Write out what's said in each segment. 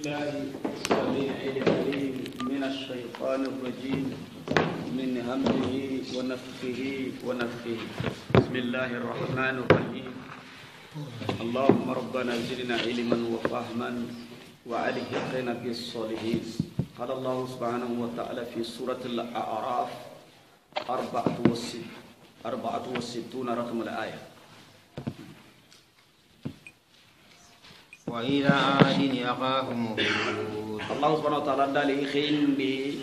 بالله السميع العليم من الشيطان الرجيم من همه ونفخه ونفخه. بسم الله الرحمن الرحيم. اللهم ربنا زدنا علما وفهما وألحقنا بالصالحين. قال الله سبحانه وتعالى في سورة الأعراف أربعة وستون رقم الآية. وإلى عاد أخاهم هود Allah subhanahu wa ta'ala dali khindi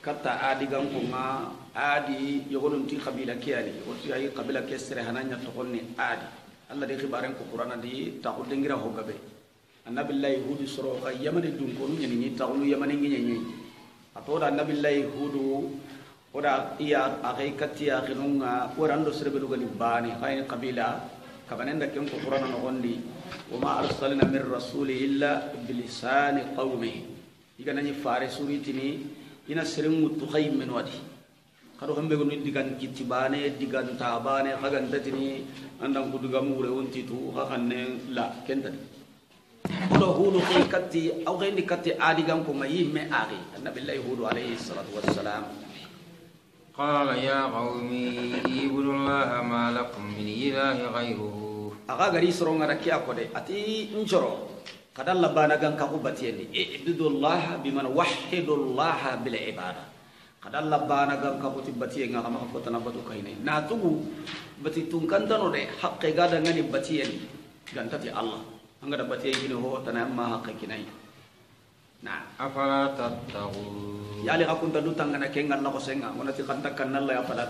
kata adi gankunga adi yogonun ti kabila kiyani wati ay kabila ke sere hananya to konni adi Allah de khibaren ko qur'ana di ta ko dengira ho gabe annabillahi hudu soro ka yamani dun ko nyani ni ta ulu yamani ngi nyi atoda annabillahi hudu oda iya akai katiya khinunga orando serbe lugani bani kayni kabila kabanenda ken ko qur'ana no gondi وما أرسلنا من رسول إلا بلسان قومه. يقول أن يفاري سوري تني إن سرم متخيم من ودي قالوا هم بيقولوا ديغان كتبانة ديغان تابانة خغان تتني. أنهم قدوا مورة ونتيتو خغان لا كنتني قالوا هولو خي كتي أو غين كتي آدي غان كما يمي آغي النبي الله يهولو عليه الصلاة والسلام. قال يا قومي ابن الله ما لكم من إله غيره. aga gari soro ngara kiya kode. Ati njoro kada labana gan kaku e ibdullah biman wahidullah bil ibada kada labana gan kaku tibatiye ngala ma ko kota batu kaine na tugu bati tungkan tano de hakke gada ngani batiyendi gantati ya allah. Angada batiye kini ho oh, tana ma hakke kinai na afala tattaqun. Yali ka kunta dutan ngana kengan na ko senga. Ngona ti kantakan nalla ya fala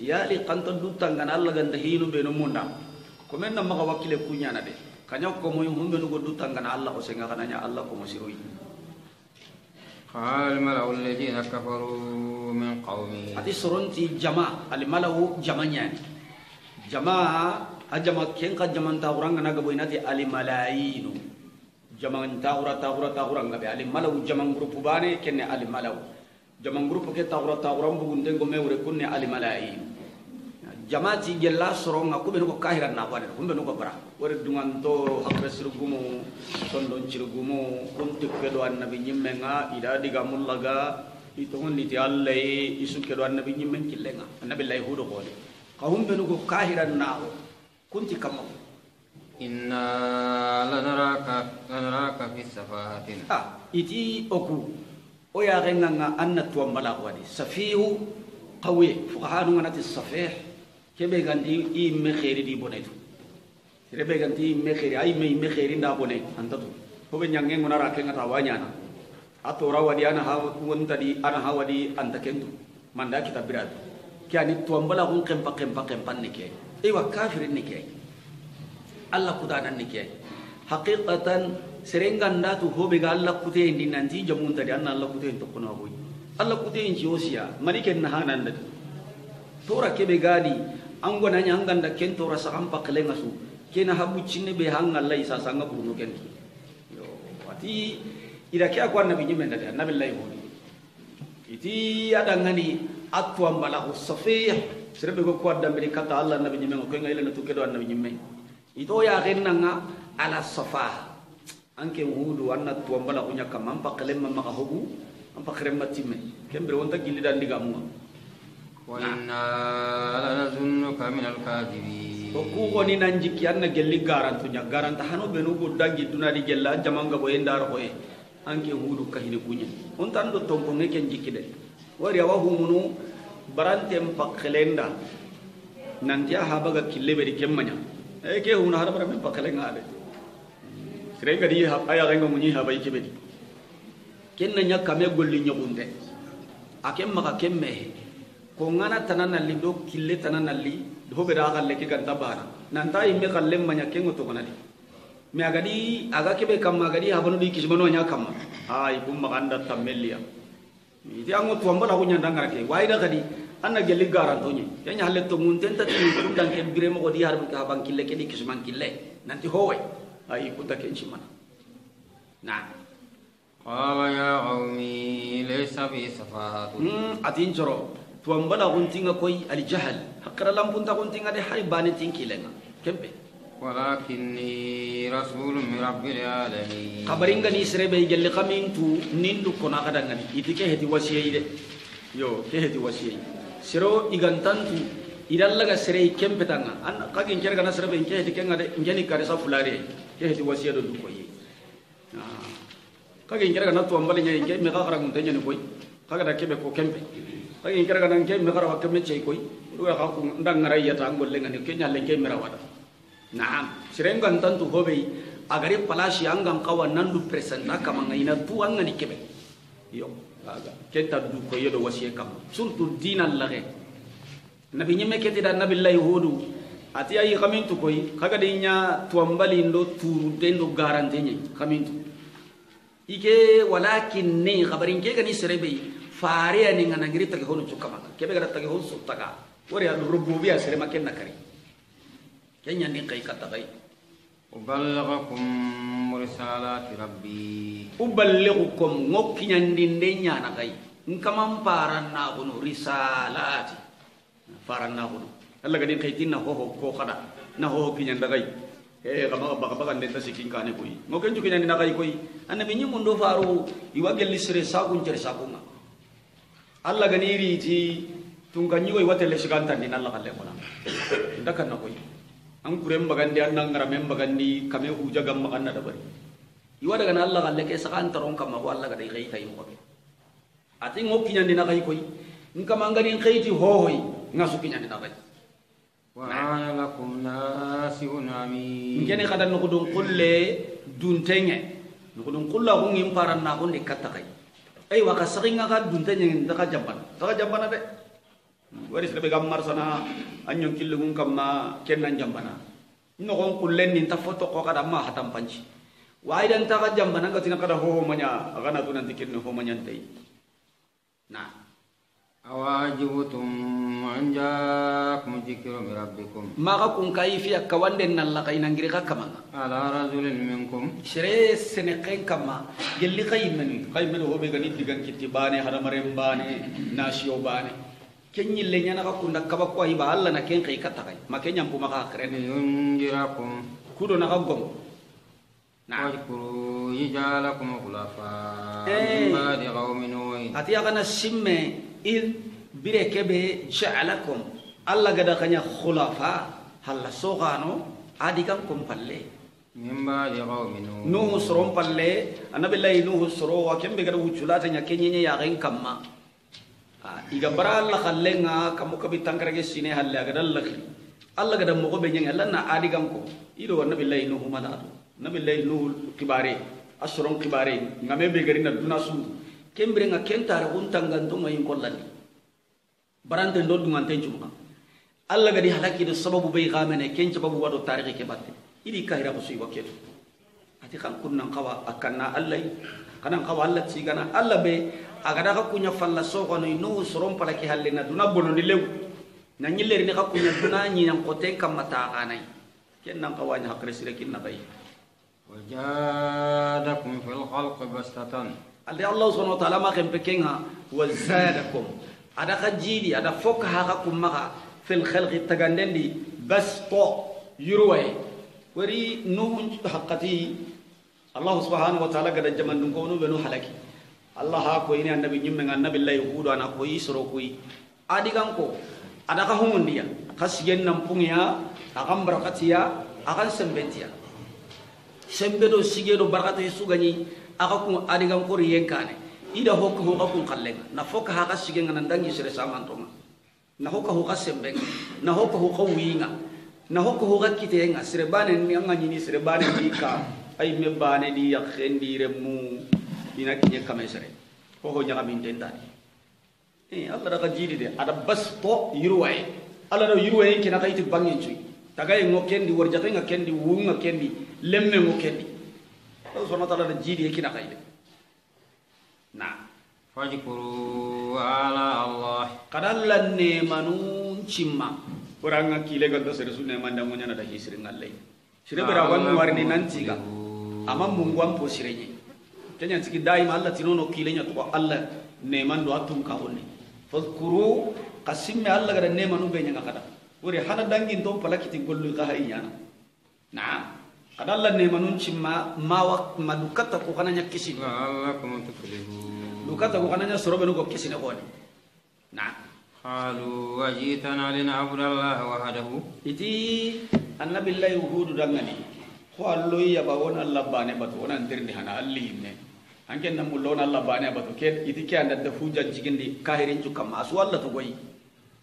Ya yali kanta dutan ngana allah ganda hinu be no ko men na maka wakile kunya na de kanya ko mo humbe no dutang kana Allah ko senga kana nya Allah ko mo siroi قال الملأ الذين كفروا من قومه ati soronti jama al malau jamanya jama ajama ken ka jaman ta urang na gabo inati al malainu jaman ta ura ta ura ta urang ngabe al malau jaman grupu bane kenne al malau jaman grupu jamaati gella soro nga ko be ko kahiran na wadde ko be ko bara wore dunganto habbe son don cirgumo kuntu kedo annabi nabi nga ida diga mullaga itongon kan niti allai isu kedo annabi nyimme killenga annabi lai hudo gole kahum humbe ko kahiran na ko kunti kamau inna lanaraka lanaraka fi safahatin. Ah iti oku. O ya renga nga anna tuambala wadi safihu qawi fuqahanu nganati safih. Kebe ganti i me khairi di bonetu rebe ganti me khairi ai me me khairi nda bone antatu ko be nyange ngona ra kenga tawanya na. Ato rawadi ana ha wonta di ana ha wadi anta kentu manda kita birat kiani tuambala hun kempa kempa kempa nike ewa kafirin nike Allah kudanan nike haqiqatan serenganda tu hobe ga Allah kute indi nanti jamun tadi anna Allah kute to kuna boy Allah kute in jiosiya maliken na hanan da tora kebe gadi an gona nya hanganda ken tora sa ampa kelenga su kena habu cinne be hanga Allah isa sanga bunu ken yo ati ida kya kwa nabi nyimen da nabi Allah hodi iti ada ngani atu ambala safih. Serbe ko kwa dambe kata Allah nabi nyimen ko ngayla na tukedo nabi ito ya nga ala safa anke hudu anna tuambala kunya kama ampa kelema maka hobu ampa krema timme kembre wonta gilli dan diga mu okkuukoni nan jikki anna gelli garantuña garanta hano ɓenu gudda giddunadi gella jamanga ɓoye ndara hoye anke huudu kahini kuña on tan ɗo tomponge ken jikki de wari awa humunu baranten pakkelenda nanti a habaga kille ɓedi ken maña e ke humuna haɗa bara men pakkelenga de sere gadi a yaxenga muñi habay keɓedi ken na ñakkame golli ñogunde a ken maxa ken mehe kongana tana nalli do kille tana nalli hobera galle ke ganta bara. Nanta imme galle manya kengo to konadi me agadi aga kebe kamma agadi habanu di kismano nya kamma. Ay bum maganda tamellia iti ango to ambala ko nyanda ngara ke. Waida gadi anna gelli garanto nya halle to mun tenta ti dum dan ke bire mo di harbu ka ban kille ke di kisman kille. Nanti howe. Ay ko ta ke chimana na. Qala ya qaumi laysa bi safahatu hmm, atin tuwambala koi koy aljahal hakara lampunta kuntinga de hari bani tinkilenga kembe walakinni rasulun min rabbil alamin. Kabaringa ni serebe kamin tu nindu kona kadanga ni itike heti wasiye ide yo ke heti wasiyai sero igantantu idallaga serei kempe tanga. An kagin kerga na serebe ke heti kenga de ngeni karisa fulare. Ke heti wasiye do koy ah. kagin kerga na tuwambala nyai ke me kakara kuntenye ni koi. Kagada kebe ko kempe. Kagin kere kana ke me kara wa kemme chei koy ya ka ku ndang ngarai yata ngolle ngani ke nyalle ke mera wada na'am. Sirengan tantu hobe agari palashi angam kawa nandu presenta kama ngaina tu angani kebe yo aga. Kenta du ko yedo wasiye kam. Surtout dinal lare nabi nyeme keti da nabi lay hudu ati ayi kamintu koy kaga de nya tuambali ndo turu dendo garantenye kamintu ike walakin ne khabarin ke gani serebe Faria ninga nangiri tagi honu cukamaka kebe gara tagi honu suttaka wari adu rububiyya sere maken nakari. Kenya ni kai kata kai uballighukum mursalati rabbi. Uballighukum ngokkinya ndindenya nakai nkamam risala ati paran na honu Allah gadin kai tinna ho ho ko kada na ho kinya ndakai Eh, kama baka baka ndeta si kane koi. Ngoken cukinya nakai koi. Annabi nyimundo faru. Iwa gelisere sakun cere sakunga. allah gani riti tunka ñigoy watelle sigantandin allah xalle kona ndakanna koy an kuren bagandi an nan ngara men bagandi kame huja gam makanna da bari iwa daga na Allah galle ke sakan taron kama ko Allah ga dai kai kai ko ati ngo kinya dina kai koi in kama ngani kai ti ho hoi ngasu kinya dina kai وأنا لكم ناصح أمين ngene kada no kudun kulle duntenge no ai wa ka sakinga ka duntenge nda ka jamban ta ka jamban de wari sebe gammar sana anyon killugun kamma kennan jambana no gon kullen ni ta foto ko kada ma hatam panci. Wa idan ta ka jambana ga tina kada ho ho manya aga na tunan tikin ho manya tai na أواجبتم أن جاءكم ذكر من ربكم ma ka kun kai fi akawande nan la kai nangiri ka kamanga على رجل منكم sere sene ken kama gelli kai meni kai meni ho be gani digan kitti bane hada marem bane nasiyo bane kenyi le nyana ka kunda kaba ko hiba alla na ken kai kata kai ma kenya mpuma ka krene لينذركم kudo na ka gom na واذكروا إذ جعلكم خلفاء إيه. من بعد قوم نوح ati agana simme il bire kebe ja'alakum alla gada kanya khulafa halla sogano adi kan kum palle من بعد قوم نوح nuhu soron palle annabi lay nuhu soro wa kembe gada wuculata nya kenyenye ya gen kamma Ah, iga bara alla khallenga kamu kabi tankarage sine halle aga dalla alla gada mo be nyanga lanna adi kan ko ido annabi lay nuhu malado annabi lay nuhu kibare asron kibare ngame be gari na duna su kembere nga kentare untanga ndonga yin kollani barante ndo dunga tenjuma alla gadi halaki do sababu bay gamene ken sababu wado tarikhi ke batte idi kahira ko suiwa keto ati kan kunnan kawa akanna allai kanan kawa allah cigana allah be agada ka kunya falla sogono no soron pala ki halle na duna bono ni lew na nyilleri ni ka kunya duna nyi nan kote kam mata kanai ken nan kawa nya hakre sire kin na bay وجادكم في الخلق بسطة Ka jidi ada fok ha ka kumaka fil khalqi tagandendi bas to yurway wari nuhun haqqati allah subhanahu wa ta'ala gada jaman dun ko no benu halaki allah ha ko ini annabi nyimme annabi lay hudo ana ko yisro ko adi kan ko ada ka humundiya khasigen nam pungiya akam barakatiya akan sembetiya sembe do sige do barakata yesu gani aka kun adigan ko riyen kane. Ida hokka hokka kun kallenga na foka haka sige ngana dangi sere samantonga na hokka hokka sembe na hokka hokka winga. Na hokka hokka kitenga sere bane ni anga nyini sere bane di ka. Ay me bane di yakhendi remu. Ina kinye kame sere ko ho nyaga min tendani eh Allah daga jidi de. Ada bas to yurwaye Allah do yurwaye kina kayti bangin cuy tagay ngo kendi warjata nga kendi wunga kendi lemme ngo kendi Allah subhanahu wa ta'ala da jiri yake na qaida na fajkuru ala Allah kadalla ne manun cimma uranga kile ga da sirsu ne manda munya na da hisrin Allah shire bira wan warni nan ciga amma mun gwan po shirenye tanya ciki daima Allah tinono kile nya to Allah ne man do atum ka honne fajkuru qasimme Allah ga ne manu be nya kada wuri hana dangin to palakiti gollu ka hayya na'am kadalla ne manunci ma mawak madukata ko kananya kisi la alla tukule tukrihu dukata ko kananya sorobe no ko kisi ne nah. Halu na qalu wajitana lina'budu allaha wahdahu iti annabi llahi wuhudu dangani ko allo ya ba wona allah bane batu wona ndirni hana alli ne. Anke nam mullona allah bane batu ken iti ke anda da fuja jigindi kahirin ju kam asu allah to goyi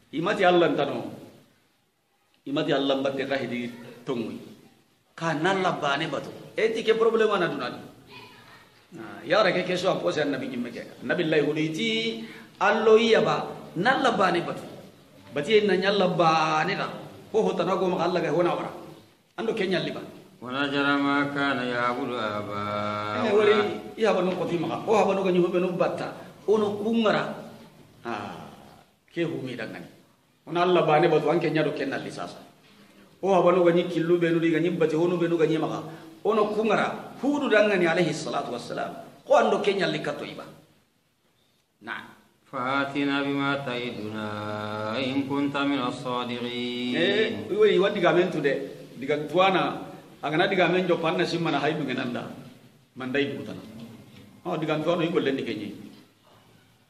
imati allah tanu imati allah batte kahidi tongui kannan labbaane batu. Eh, Eti ke problem ana dunadi yara ke keso apose annabi nyimme ke. Annabi lay huliti allo yaba nan labbaane batu. Bati en nan labbaane da. Ho ho tanago ma Allah ga hona wara. Ando ke nyalli ba wala jarama kana ya'budu aba. Eh wali ya banu ko timaka o ha banu ga nyimme no batta. Ono kungara. Ah ke humi dangani ona labbaane batu anke nyado ken nalli sasa. o ha banu ga nyi killu benu diga nyi bati hono benu ga nyi maka ono kungara hudu dangani alaihi salatu wassalam ko ando ke nyalli katto iba na'am فآتنا بما تعدنا إن كنت من الصادقين eh woni wa diga men tude diga tuana agana diga men jo panna simmana hay dunga nanda mandai butana oh diga tuana i golle ni kenyi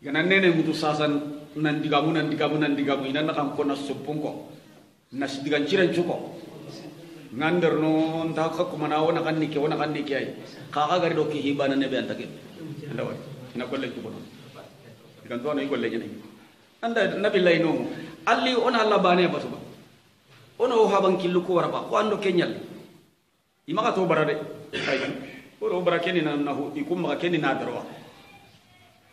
gana nene mutu sasan nan diga mu nan diga mu nan diga mu ina na kan kona suppun ko nas ciren cuko ngander no nta ka kumana wona kan nike wona kan nike ay ka ka gari do ki hibana ne be antake anda wa ina golle cuko no. To tuana i golle ni anda nabi lay no alli ona alla bane batu ba ono o haban killu ko waraba. Ko ando kenyal imaka to barade. Ay o bara kenni na nahu. Ikum maka kenni na darwa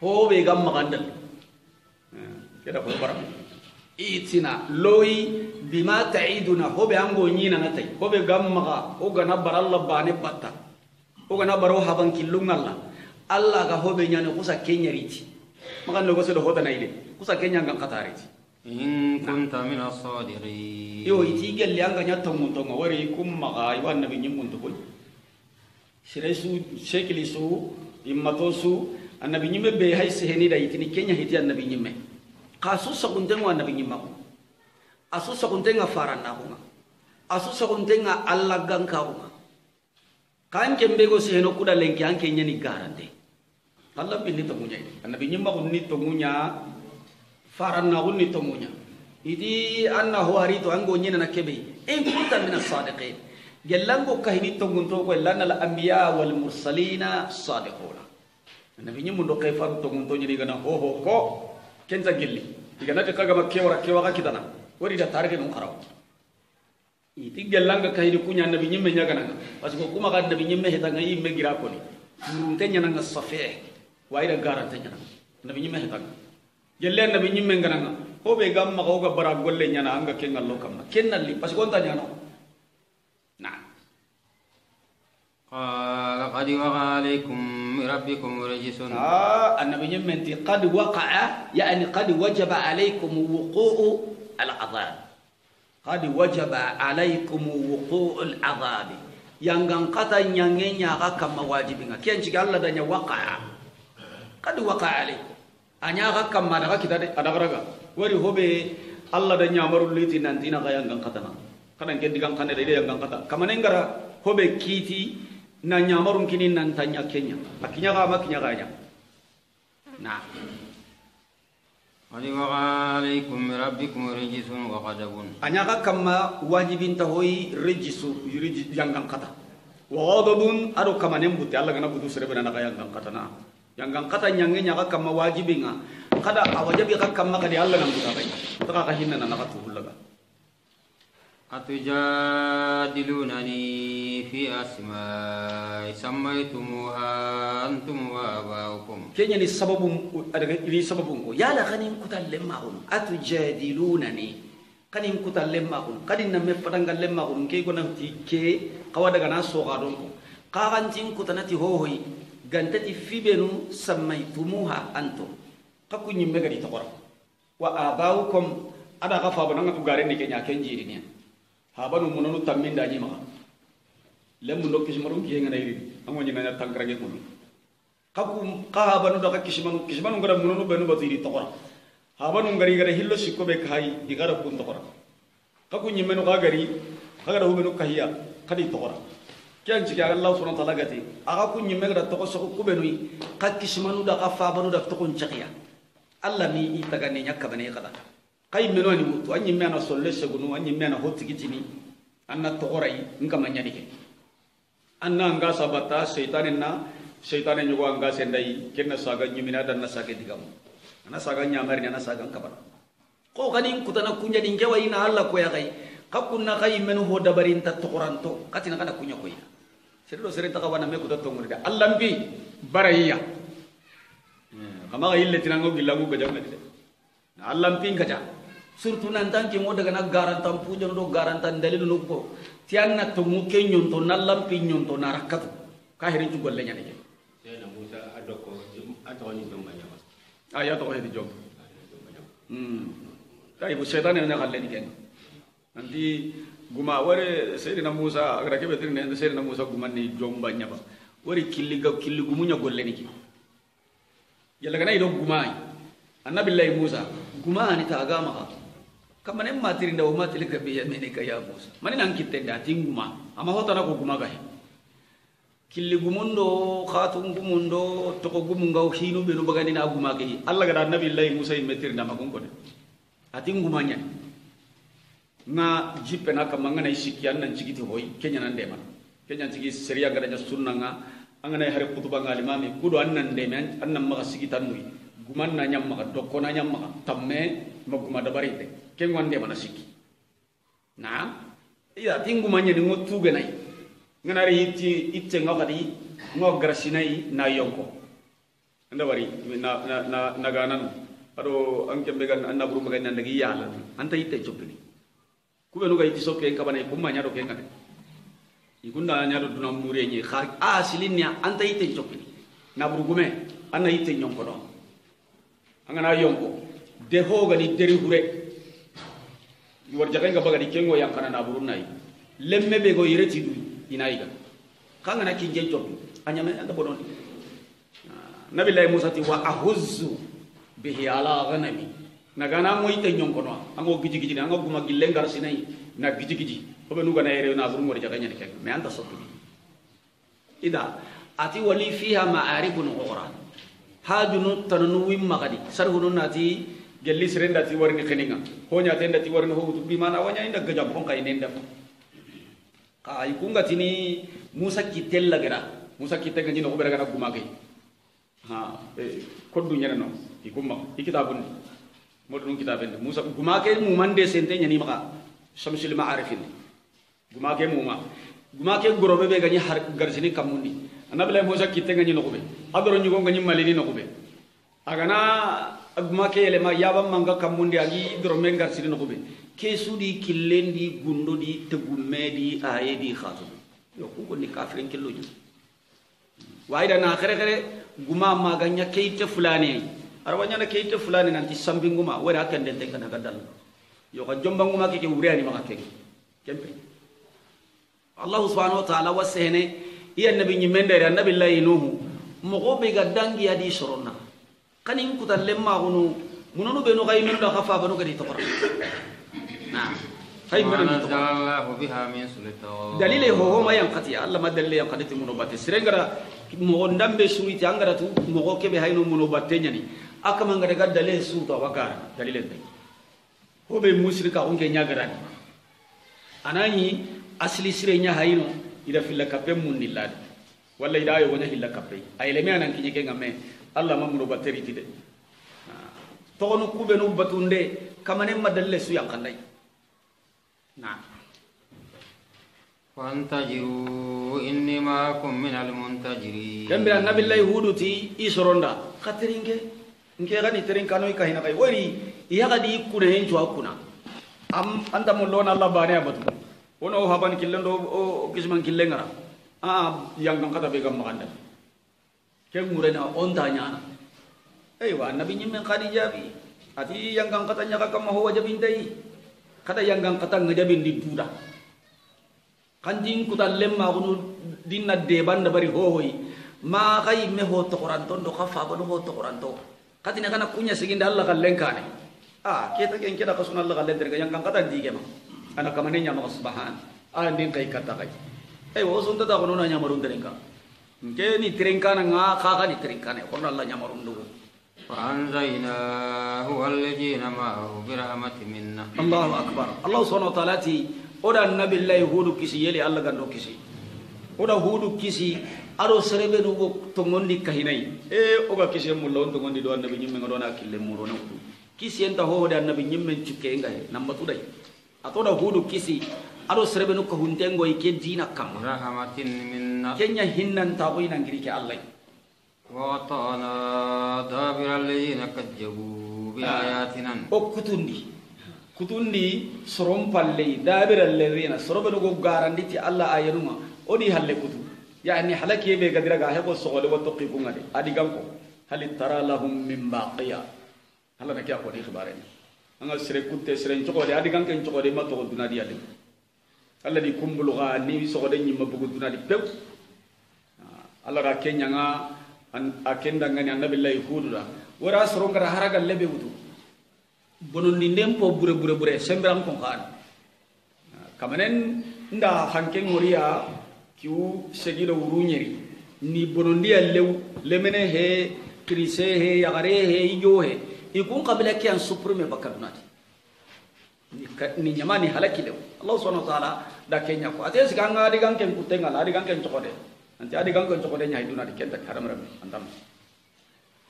ho be gam magandal keda ko bara itina loyi bima ta'iduna hobe ango nyina na tay hobe gamma o gana baralla bane patta o gana baro haban killung alla alla ga hobe nyane kusa kenya riti. Maka ndo se do hoda na ide kusa kenya ngam kata riti. In kunta min as-sadiqin yo iti gelli anga nyatta mun to ngo wari kum maga iwan nabi nyim mun to boy shiresu shekli su immato su annabi nyimme be hay seheni da itini kenya hiti annabi nyimme qasu sagunde ngo annabi asu sakunten ga faran na ko asu sakunten ga alla ganka ko kan kembe go seheno kuda lenki an kenya ni garante allah binni to munya annabi ni munya faran na gunni to munya. Idi annahu aritu ango nyina na kebe. In kunta min as-sadiqin gellango kahini to gunto ko lanna al-anbiya wal mursalina sadiquna annabi nyim ndo kay faru to gunto nyini gana ho ho ko kenza gelli diga nati kaga makke wara ke waka kitana wari da tarike non karaw iti gellanga kahini kunya annabi nyimme nyaga nanga parce que kuma ga annabi nyimme heta ngai me gira ko ni murun tenya nanga safih waida garante nyana annabi nyimme heta gelle annabi nyimme ngananga ho be gamma ko ga bara golle nyana anga ken allo kamma ken nalli parce que on ta nyana na قال قد وقع عليkum من ربكم رجس ah annabi nyimme ti qad waqa'a yani qad wajaba alaykum wuqu'u al-adhab qad wajaba alaykum wuqu'u al-adhab yangan kata nyange nyaga kama wajibi nga ken ciga Allah danya waqa'a qad waqa'a alaykum anya ga kama daga kita de ada raga wari hobe Allah danya marul liti nanti na kaya yangan kata na kanan ken digang kane de yangan kata kamane ngara hobe قد وقع عليكم من ربكم رجس وغضب anya ga kama wajibin ta hoyi rejisu yuriji yangan kata wa ghadabun ado kama nem buti Allah gana butu sere bana kaya yangan kata na yangan kata nyange nyaga kama wajibin nga kada awajabi ga kama kadi Allah nan buta bai taka ka hinna na nakatu hulaga adaga ni sababu ko yala kanin kutal lemma on atujadilunani kanin kutal lemma on kadin na me fadanga lemma on ke gona ti ke kawa daga na so ga don ko kagan tin kutanati ho hoyi gantati fibenu sammaytumuha antum. Kakku nyimme gadi to qora wa abaukum ada ka fa bananga ku gare ni kenya ken jiri ni habanu munonu tamminda ni maka lemmu ndokki sumaru ki ngana iri. Amoni ngana tankrage ko kaku ka habanu daga kismanu kismanu gara mununu benu batiri tokora. Habanu ngari gara hillo sikko be kai igara kun tokora. Kaku nyimenu ka gari kagara hubenu kahiya kadi tokora. Kyan ci ga Allah subhanahu wa ta'ala gati? Aga kun nyimme ga toko so ku benui ka kismanu da ka fa banu da tokon chakiya Allah mi ita ga ne nyakka bane kada kai meno ni mutu anyi mena na solle segunu anyi nyimme na hotti gitini anna togorai nka manyani ke. Anna anga sabata seitanin na seitanin nyugo anga sendai kenna saga nyumina dan na sake digamu. Ana saga nyamar ni ana saga kabara ko kani kutana kunya dinge wa ina alla ko ya kai. Kakunna kai meno ho dabarin ta tokoranto katina kana kunya ko ina sedo sere ta kawana me kuda tongu da alla mbi barayya kama ga ille tinango gilangu ga jamna de na Allah mbi gaja surtout nan tan ki mo daga na garantan pujo do garantan dalil no ko tianna to mu ke nyonto na Allah mbi nyonto na rakatu ka hirin ju golle nyane ke Sena Musa adoko ato ni jomba nyama. aya to hedi jom hmm. Kai bu setan ne kalle ni ken nanti guma ware sayyidina musa agara kebe tirne ende sayyidina musa guma ni jomba nyaba wari killi ga killi gumunya golle ni ki yalla kana ido guma ai annabi allah musa guma ni ta ga maka kamane ma tirinda o ma tilika bi yamini ka ya musa mani nan kitte da tinguma amma hota na ko guma ga killi gumundo khatun gumundo to ko gumunga hinu be no bagani na guma ke allah ga annabi allah musa imme tirinda makon ko de atin gumanya nga jippe na kama nga na isiki an nan cigiti hoy kenya nan de kenya cigi seriya ga da sunna nga. An na hare kutuba nga limami kudo an nan de man an nan maka sigi tan nui guman na nyam maka dokko na nyam maka tamme ma guma da bari de ken wande mana siki? Na? Iya tin gumanya ni ngotu ga nai. Nga na ri itti itte nga kadi ngo grasinai na yonko anda bari na na na na ganan. Ado an kembe gan an nabru magan nan dagi yala anta itte chopini kube nuga iti soke kabana ikumma nyado ke ngade ikunda nyado duna mure nyi kha a silinya anta ite chopini na burugume anna ite nyonko no angana yonko de gani ni deri hure war jaga nga baga di kengo yang kana na burunai lemme be go ireti du inaiga. Kanga na kinje anya anyame anda bonon nabi lay musa ti wa ahuzzu bihi ala ghanami. Nagana mo ite nyonko kono ango giji giji ango guma gille ngar sinai na giji giji ko be nuga na yere na buru ngori jaga nyani ke me anda sokki ida ati wali fiha ma'aribun ukhra hajunu tanunu wim magadi sarhunu nati gelli serenda ti warni kheninga ho nya tenda ti warni ho bi mana wanya inda gajam kon kay nenda ka ikunga tini musa kitella gara musa kitella ngino ko beraga na guma ha koddu nyana no. Ikumma ikitabun. Modun kitaben musa guma ke mu mande sente nyani maka. Shamsul ma'arifin. Guma ke mu ma. Guma ke gorobe be gani har garsini kamundi. Anabla musa kitte ngani no be. Adoro nyugo ngani malini no be. Agana guma ke ele ma yaba manga kamundi agi doro men garsini no be ke sudi killendi gundo di tegumme di aye di khatu yo ku ko ni kafirin killo ju waida na khere khere guma maganya keite fulani. Arwanya na keite fulani nanti sambinguma wera kan den tenga daga dal yo ka jombanguma ke ke wuriani maka ke kempe. Allah subhanahu wa ta'ala wasene iya nabi nyimende ya nabi allah nuhu mogo be ga dangi adi soronna kanin kutalle magunu mununu benu kay men do khafa banu kadi tokora. Na kay men do Allahu biha min sultan dalile ho ho mayan khati Allah ma dalile yan khati munu batte. Sirengara mo ndambe suiti angara tu mo kebe hayno munu batte nyani. Akamanga daga dalile su to wakara dalile ndai ho be musrika unge nyagara anani asli sirenya hayno ida filla kapem munilla walla ida yo gonya hilla kapre ayele me anan kinye kenga allah ma muno batte ritide to onu kube no batunde kamane ma dalile su yan kandai na فانتجروا إني معكم من المنتجرين kembe annabi lay huduti i soronda khatirinke nke gani terin kano ka hina kai wari iya gadi kuna hen jwa kuna am anta mo lona allah bane abatu wono o haban killendo o kisman killengara a yang ke murena on ta nyana aywa annabi nyimme khadija bi. Ati yang kan kata nyaka kam ho wajabin dai kada yang kan kata ngajabin di duda kanjin kuta lemma kunu dinna deban da bari hohoyi ma kai me ho to qoranto do khafa ba ho to qoranto katina kana kunya siginda Allah kallen ah kita ken kita kasuna Allah kallen derga yang kan kata dige ma. Ana kamane nya ma subhan. Ah din kai kata kai. Ay wo sun ta ko nona nyamarun terenka nke ni terenka na nga ka ka ni terenka ne ko Allah nyamarun dugo فأنجيناه والذين معه برحمة منا الله أكبر الله سبحانه وتعالى تي oda nabi allah hudu kisi yeli allah gando kisi oda hudu kisi aro serebe no go tongondi kahinai e oga kisi mulla on tongondi do annabi nyimme ngodo na kille muro na kudu kisi enta ho oda annabi nyimme cikke ngai namba tudai atoda hudu kisi aro serebe no ko huntengo ike dina kam برحمة منا kenya hinnan ta boina ngiri ke allah وقطعنا دابر الذين كذبوا بآياتنا o kutundi kutundi soron palle dabira alladhina sorobe no go garanditi allah ayanuma odi halle kutu yani halaki be gadira ga hebo sogole wa toqi kunga de adi ganko hal tara lahum min baqiya hala na kya ko di khibare ni anga sire kutte sire chokode adi ganke chokode ma to dunadi adi allah di kumbulu ga ni sogode nyimma bugu dunadi pew allah ra kenya nga an- a kenda ngani annabillahi hududa wara soron gara haraga lebe wutu bonondi ndem po bure bure bure semberan kon kan kamanen nda hanke ngoriya kiu segilo urunyeri. Ni bonondi ya lew lemene he krise he yagare he iyo he. Ikun kabila kiyan supreme bakadunati ni ka- ni nyamani halaki lew allah subhanahu wa ta'ala da kenya ko. Ate siga di gang ken kutenga la di gang ken nanti adi gang ken chokode nya iduna di ken tak haram ram antam.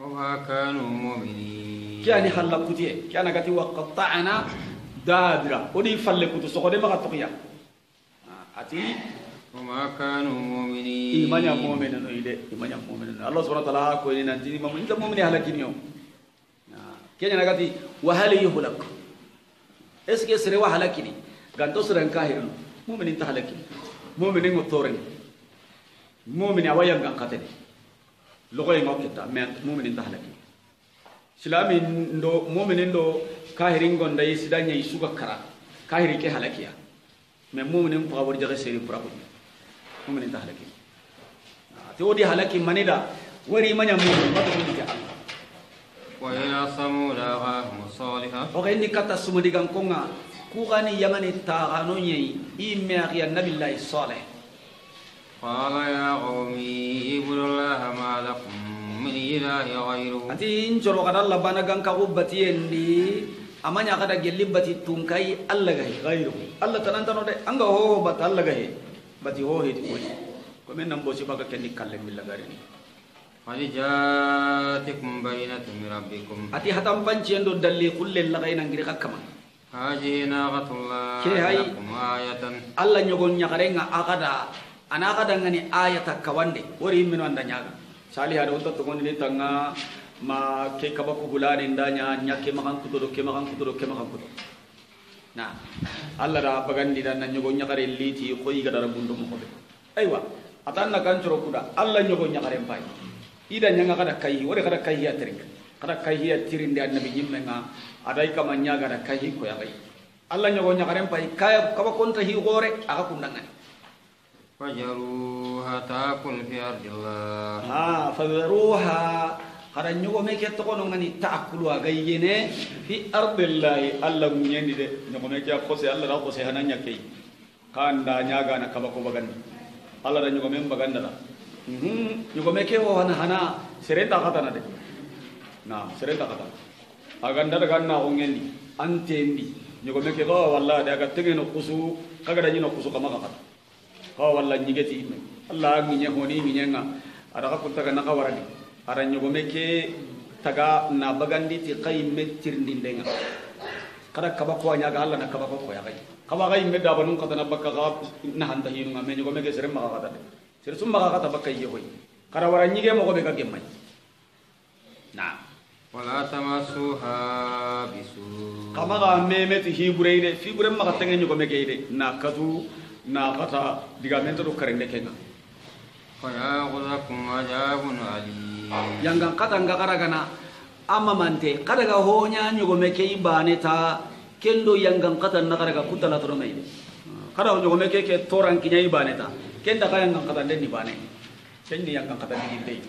Wa kanu mu'minin kya ni halla kutie? Kya na gati waqta'na qatta'na dadra? Odi falle kutu sokode ma katokiya ah, ati wa kanu mu'minin imanya mu'minin no ide imanya mu'minin allah subhanahu wa ta'ala ko ni nanti mu'min ta mu'min halakin yo. Ah, kenya na gati wa hal yuhlak? Eske sere wa halaki ni. Gantos kan muminin tahalaki muminin uturin mumini awayam gan kateni logoy ngo kitta men muminin tahalaki silami ndo muminin do kahirin gonda yi sidanya isuga kara. Kahiri ya. ke halakiya men muminin ko awor jaga seri pura ko muminin tahalaki te di halaki manida wari manya mumin mato ko ke Allah wa ya ila samuda wa musalihah o ga indi kata sumudi gan konga ku gani yamani ta gano nyei imme ya nabillahi salih قال يا قوم اعبدوا الله ما لكم من إله غيره ati njoro kada Allah bana gan ka ubbati endi amanya kada gelli bati tunkai Allah gahi gairu Allah tanan tano de anga ho bat Allah gahi bati ho he ko ko men nan bosi baka kendi kalle milla gari ni قد جاءتكم بينة من ربكم ati hatam panci endo dalli kulle la gaina ngiri kakama ke hay allah nyogonya karenga akada. Ana akada ngani ayata kawande. Wori min anda nyaga. Sali hade wonta ni tanga. Ma ke kabaku hulani ndaña ña ke maxan kutodo ke makan kutodo ke makan na. Allah da bagandida dan nyogon ñakare liti xoyi gadara bundo moxoɓe aywa atan na kancoro kuda. Allah nyogonya karempai, pay ida nyanga kada kayi wori kada kayi a ya kada kahiya tirinde annabi ada ika kama ada kahi ko yagay allah ñogo ñagaren pai kaya kaba kontra hi gore aga kundangani fajaruha taakul fi ardillah. Ha fajaruha. Kada ñogo meke to kono ngani taakulu aga yene. Fi ardillah allah munyeni de. Ñogo meke ko se Allah allah ko se hana kei. Kanda ñagana kaba ko bagan allah da baganda men bagandala ñogo me mhm. meke hana hana. Serenta katana de. na serenta kata aganda daga na ongendi antendi nyugo meke ko walla daga tengeno kusu kaga da nyino kusu kama kata ko walla nyigeti me allah ngi nyehoni ngi nyenga ada ka kunta kana kawaradi ada nyugo meke taga na bagandi ti qayme tirndindenga kada kaba ko nya ga allah na kaba ko ya kai kaba ga imme da banun kada na bakka ga na handa hinu ngame nyugo meke serem ma kata serem ma kata bakka yehoy kada wara nyige mo ko be ga gemma na wala tamasuha bisu kamaga memeti hibureyde figure maga tenge ñogome geyde na katu na kata digamento do karende kenga fayagudakum ajabun alim yangan kata ngagaragana amma mante kadaga hoña ñogome kei baneta kendo yangan kata nagaraga kutala toro mayde kada ñogome ke ke toran kiñayi baneta kenda ka yangan kata ndenni bane kenni yangan kata digindey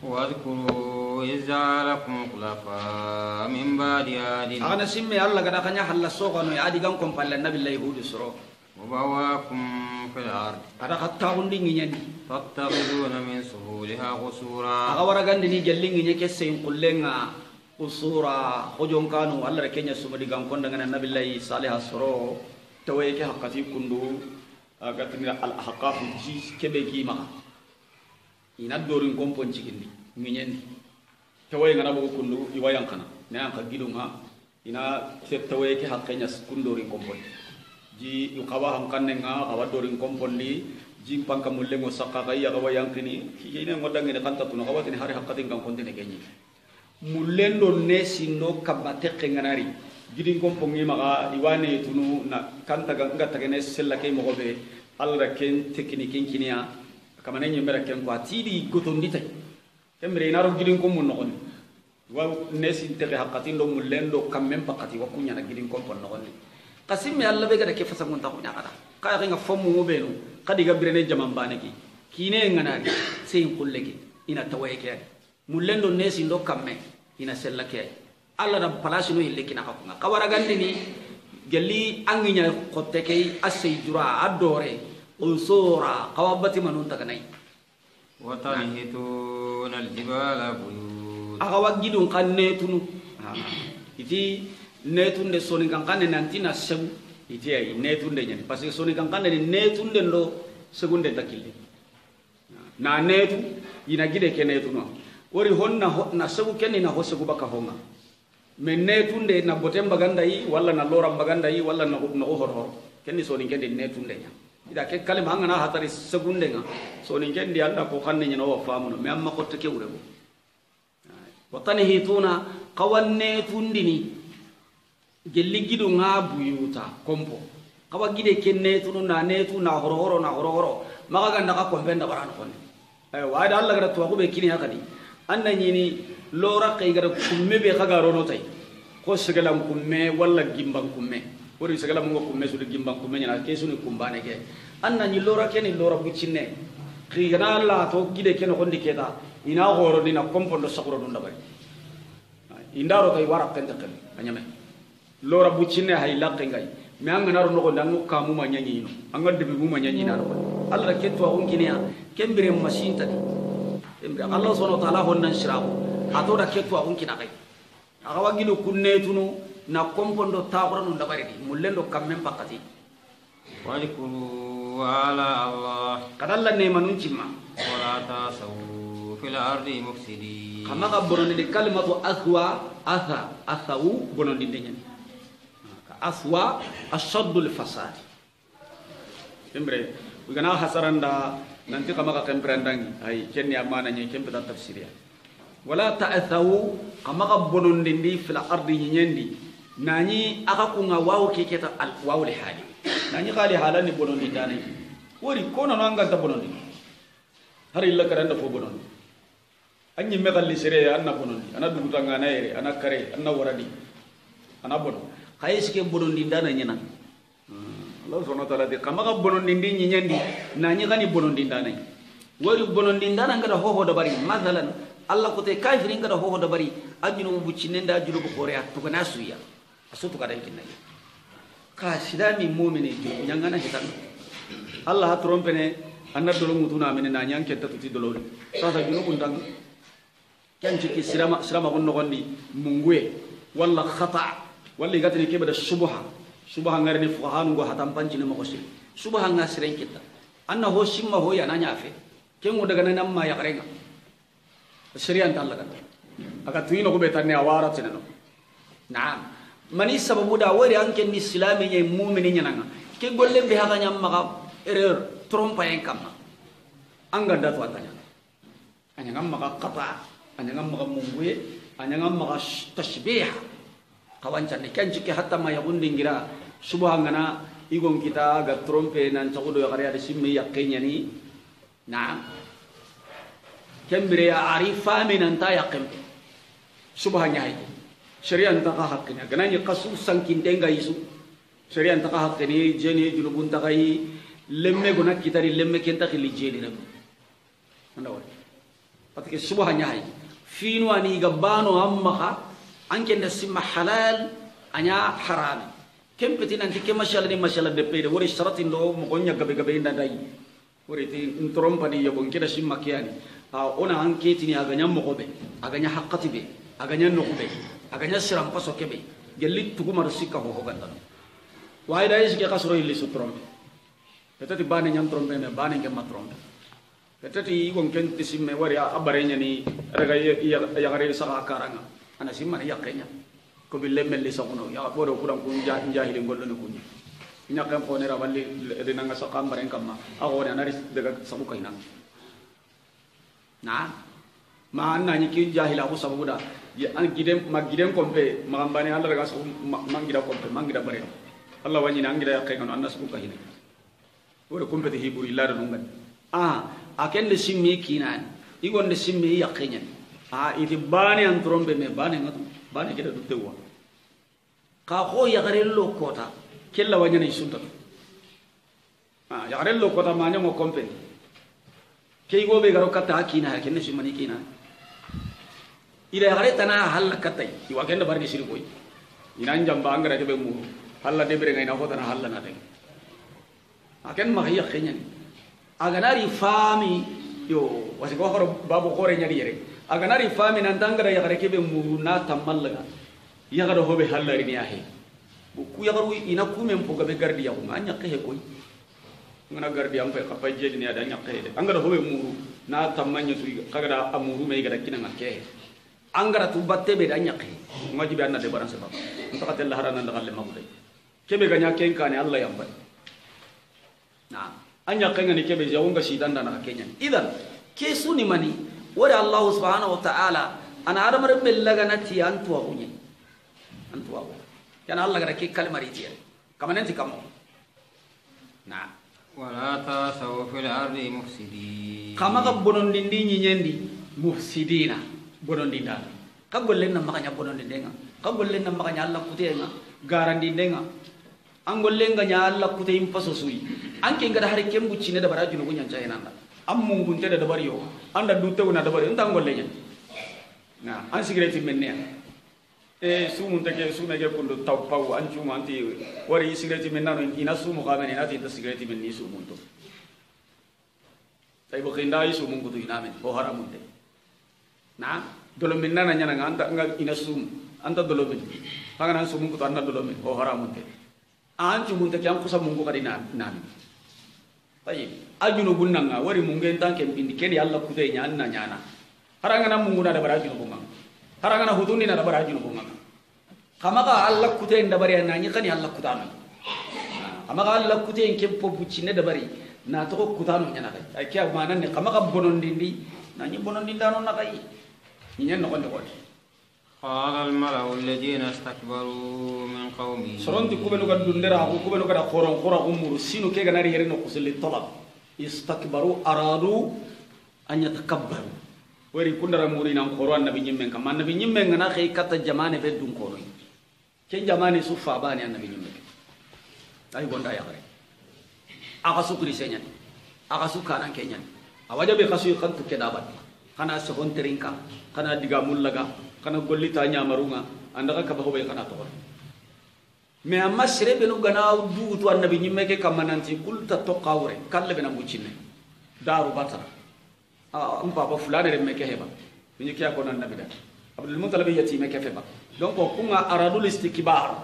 wadkuru إذ جعلكم خلفاء من بعد عاد agana simme alla gada kanya halla soga no adi gan kom palle nabi allah hudi suro وبواكم في الأرض ada kattagundi ŋiñandi تتخذون من سهولها قصورا aga waragandini gelli ŋiñe ke seyin kullenga usura hojon kanu allah ra kenya sumadi gankondangana nabillahi saliha soro tawaye ke hakkati kundu agatini al ahqaf ji kebe gimaga ina dorin kompon cikindi ŋiñendi tawaye ngana bogo kundu iwa yankana. Ne yanka gidunga ina se tawaye ke hakkenya kundorin kompon ji kawa ham kanne nga kawa dorin kompondi ji panka mulle ngo sakka kai ya kawa yang kini kini ngodang ini kanta tuno kawa tini hari hakkatin ngam kondine kenyi. Mulle ndo ne sindo kabate kenganari gidin kompongi maga iwane tunu na kanta ga nga tagene sella kay mo be alla ken teknikin kinia. Kamane nyemera ken ko atidi gotondi tay kemre inaro gidin kommun no wa nesi tege hakati ndo mulle ndo kammen pakati wa kunya na gidin kompon no qasim ya allah be gada ke fasa mun ta kunya kada ka ga nga fomu mo beno kadi ga birene jaman bane ki kine ngana ni sey kulle ki ina tawaye ke mullendo nesi ndo kamme ina sella ke allah da palasi no hille kina kakunga kawara gandi ni gelli anginya kotte ke asay jura adore usura qawabati manun taganai وتنهتون الجبال بيوت aga wagidun kan netunu iti netunde soni kan kanne nanti na sebu iti ay netunde nyani parce que soni kan kanne netunde ndo segunde takille na netu ina gide ke netu no wori honna ho, na sebu kenni na hosse baka honga me netunde na botem baganda yi walla na lora baganda yi walla na na ohor hor kenni soni kende netunde nya ida ke kalima hanga na hatari segunde nga soni kendi anda ko kanne nyano wa famu no me amma ko teke urego watani hituna kawanne tundini. Gelli gidu nga buyuta kompo. Kawa gide ke netunu na netu na horo horo na horo horo. Maka ganda ka kompe nda barano konne ay wada Allah gara tuwa kube kini hakadi. Anna nyini lora kai gara kumme be kaga rono tai ko segala kumme walla gimbang kumme wori sagala mungo kumme su gimbang kumme nyana ke sunu kumbane ke. Anna ni lora ke ni lora bucinne ki gana Allah to gide ke no kondi keta ina horo dina kompo ndo sakuro ndo bari. Indaro tay warak kan takal anyame. Lora bucinne hay lakke ngai. Me anga naro no gonda ngu kamu ma nyanyi no anga debi mu ma nyanyi naro. Allah ke to on kinia kembere machine tadi. Kembere Allah subhanahu wa ta'ala honnan shirabu. Ato ke to on kina kai. Aga wagino kunne tunu na kompondo taxuranu labaridi mullen do kammen pakkati wadkuru ala allah. Kadalla nemanun cimma wala tasawu fil ardi mufsidi. Kama gabbono ne kalimatu aswa asa asawu bonondinde ñani aswa ashaddu lfasadi kembre wigana hasaranda nanti kama ka kemprendang ai cenni amana ñe kempeta tafsiria ya. wala tasawu kama gabbono bonondindi fil ardi nyendi nani aka kunga wawu keketa al wawu li hali. Nani khali halani bonondi dani. Wori kono no anga ta bonondi. Har illa karanda fo bonondi. An ñimme xalli sere an na bonondi. Ana dugutanga ana yere ana kare ana waradi. Ana bono. Xaye sike bonondi ndana ñena allah subhanahu wa ta'ala de kama ka bonondi ndi ñiñandi nañi xani bonondi ndana wori bonondi ndana ngada hoho da bari mathalan allah kote kafiri ngada hoho da bari a junubu buccinne nda junubu kore a tugana suya sutu kada kinna ka silami mu'mini ju nyangana hitan. Allah trompe ne anna dolo mutuna amene na nyang ketta tuti dolori. Sasa gino kundang kan ciki silama silama gonno gonni mungwe. Walla khata. Walla gatani subuh subha. Subha ni fuhanu go hatam panjina makosi. Subha sering kita anna ho simma ho yana nyafe. Kengo daga nama yang yakrenga shari'an ta allah kan aka tuino ko betane awara tinano na'am mani sababu da wari anke ni silami nye mumini nyananga ke golle be haga nyamma ka erreur trompa en kamma anga datu antanya anya ngamma ka qata anya ngamma ka munguye anya ngamma ka tashbih. Ni kan cike hatta ma yagundi ngira subhangana igon kita ga trompe nan cagudo ya kariya simmi yakenya ni. Na'am kembire ya arifa min anta yakim subhanya hay syariat ta haknya gananya kasu sangkin tenga isu syariat ta hakni jeni junubun ta kai lemme gona kitari lemme kenta khili jeni na anda wala patike subhanya hay finu ani gabbano amma ka anke da simma halal anya haram kem peti nanti ke mashala ni mashala de pede wori sharatin do mo gonya gabe gabe inda dai. Wori ti ntrompa di yobon kida shimma kiyani a ona anketi ni aganya mo gobe aganya haqqati be aganya no be aganya siram paso kebe. Gelli tuguma do sikka ho hoganda wai dai sike kasro illi su trompe. Petati bane nyam trompe me bane ke matrompe petati gon kenti simme wari abarenya ni raga ya gare sa karanga ana simma ya kenya ko bille melli sokono ya bodo kuran kun jahili gollo ne kunni nyakam ko ne raballi de nanga sa kamma ago ne anari daga sabu kaina na ma anna ni ki jahila ko sabu da an gidem ma gidem kompe ma gambane Allah daga sabu mangira kompe mangira bare Allah wani na angira yakay kan anna sabu kaina wala kompe de hiburi illa da nungan. Ah aken de simmi kinan igon de simmi ah iti bani an trombe me bani ngatu bani kita duttewa ka ho yagarello kota kella wanyana isunta ah yagarello kota manya mo kompen kei go be garo kata kina kenne simani kina ida yagare tana halla katai. Iwa kenda barni siri koy inan jamba angara kebe mu halla de bere ngaina hotana halla na den aken ma hiya kenyan aganari fami yo wasi ko horo babu kore nyari yere aganari fami nan tangara yagare kebe mu na tamallaga yagara hobe hallari ni ahe. Ku yagaru ina kumen po gabe gardi ya nga nya ke koy ngana gardi am fa kapay jedi ni ada nya ke de. Angara hobe muru na tamanya tu kaga da amuru me gada kina ngake angara tu batte be da nyaqi ngaji be anna de baran sebab. Untuk kata Allah harana lagal mabdi kebe ganya ken kane Allah yang bai na anya kenga ni kebe jawon ga shidan da na kenya idan ke suni mani. Wore Allah subhanahu wa ta'ala ana adamar bellaga na ti antu wa kunye antu wa yana Allah ga ke kalmar itiye ya. kamar nan ti kamo na wala ta sawfil ardi mufsidin. Kama bonon dindi nyendi? Mufsidina bonon dinda ka gollen na makanya bonon dindenga ka gollen na makanya Allah kutenga garan dindenga an gollen ga nya Allah kute im paso sui an bucine da baraju no gunya chayna nda am mungunte da dabar yo. Anda una dabar yo ntan gollen na an sigreti menne e sumun take sume ke kundo taw paw an cuma anti. Wari sigreti men nano ina sumu ka men ina tinta sigreti men ni sumun to tay bo kutu ina men ho haramun de na dolo men nana nyana anda nga ina sum anta dolo men panga nan sumun kutu anda dolo men ho haramun de an cumun take an kusa mungu kadi na na tayi ajuno bunnanga wari mungen tan ken pindi ken yalla kutu nya anna nyana. Haranga nan na da barajuno bunga haranga na hutundi na da barajuno bunga kamaga alla kute nda bari na nyi kani alla kutano amaga alla kute en kempo bucine da bari na to kutano nyana kai. Ay kiya manan ne kamaga bonon dindi na nyi bonon dindano na kai nyen no konde konde قال الملأ الذين استكبروا من قومه soronti kubenu ga dundera ko kubenu ga khoron khora umuru sinu ke ganari yere no kusli talab istakbaru aradu an yatakabbaru wari kundara muri nan khoro annabi nyimmen kam annabi nyimmen ngana khay kata jamane be dun khoro ken jamane su fa bani annabi nyimmen ay gonda ya gare aga su kuri senya aga su kanan kenya awaja be kasu kan tu ke dabat kana se hon terinka kana diga mullaga kana golli ta nyamarunga andaka ka bahobe kana to me amma sere be no gana du tu annabi nyimme ke kamananti kulta to qawre kalle be na bucine daru batara. A um papa fulane re me ke heba. Ni kiya ko nan nabi da. Abdul mutalib yati me ke feba. Donc kunga aradul istikbar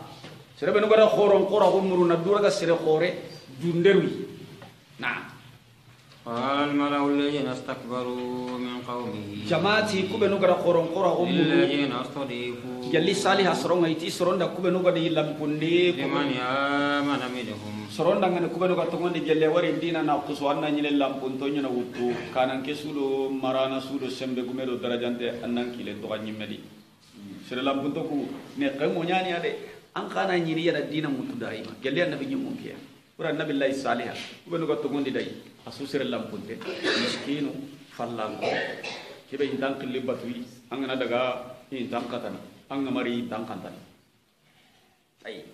sere be no gara khoron qora umru na dura ga sere khore dunderwi. Na قال الملأ الذين استكبروا من قومه jamaati kube no gara khoron qora umru للذين استضيفوا jalli salih asronga iti soronda kube no gadi lampunde لمن آمن منهم soronda ngane kube no ga tongondi gelle wari dina na kuso anna nyile lampun to nyina wuttu kanan ke sudo marana sudo sembe gumedo darajante annan kile to ganyimedi sere lampun to ku ne kamo nyani ade an kana nyini yada dina mutu daima gelle annabi nyimmun kiya pura annabi allah salih kube no ga tongondi dai asu sere lampun te miskinu fallango kebe intan kille batui an ngana daga intan katana an ngamari intan kantana ay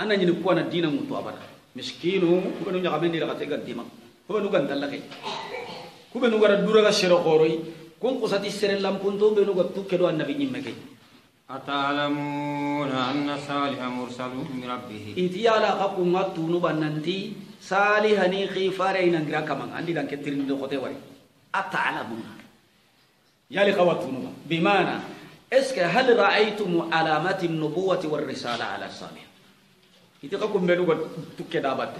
anna nyini kuwa na dina mutu abada miskinu kubenu ñagame ndira xate gan dima kubenu gan dalla kay kubenu gara duraga sero xoroy kun kusati sere lampunto benu ga tu kedo annabi ñimme kay أتعلمون أن صالح مرسل من ربه iti yala ka kunga tunu bananti salihani khifare ina ngira kamang andi dan ketirin do khote wari. Ata'lamuna yali khawatunu bimana eske hal ra'aytum alamati an-nubuwati war risala ala salih iti ka kumbe do tukke da batte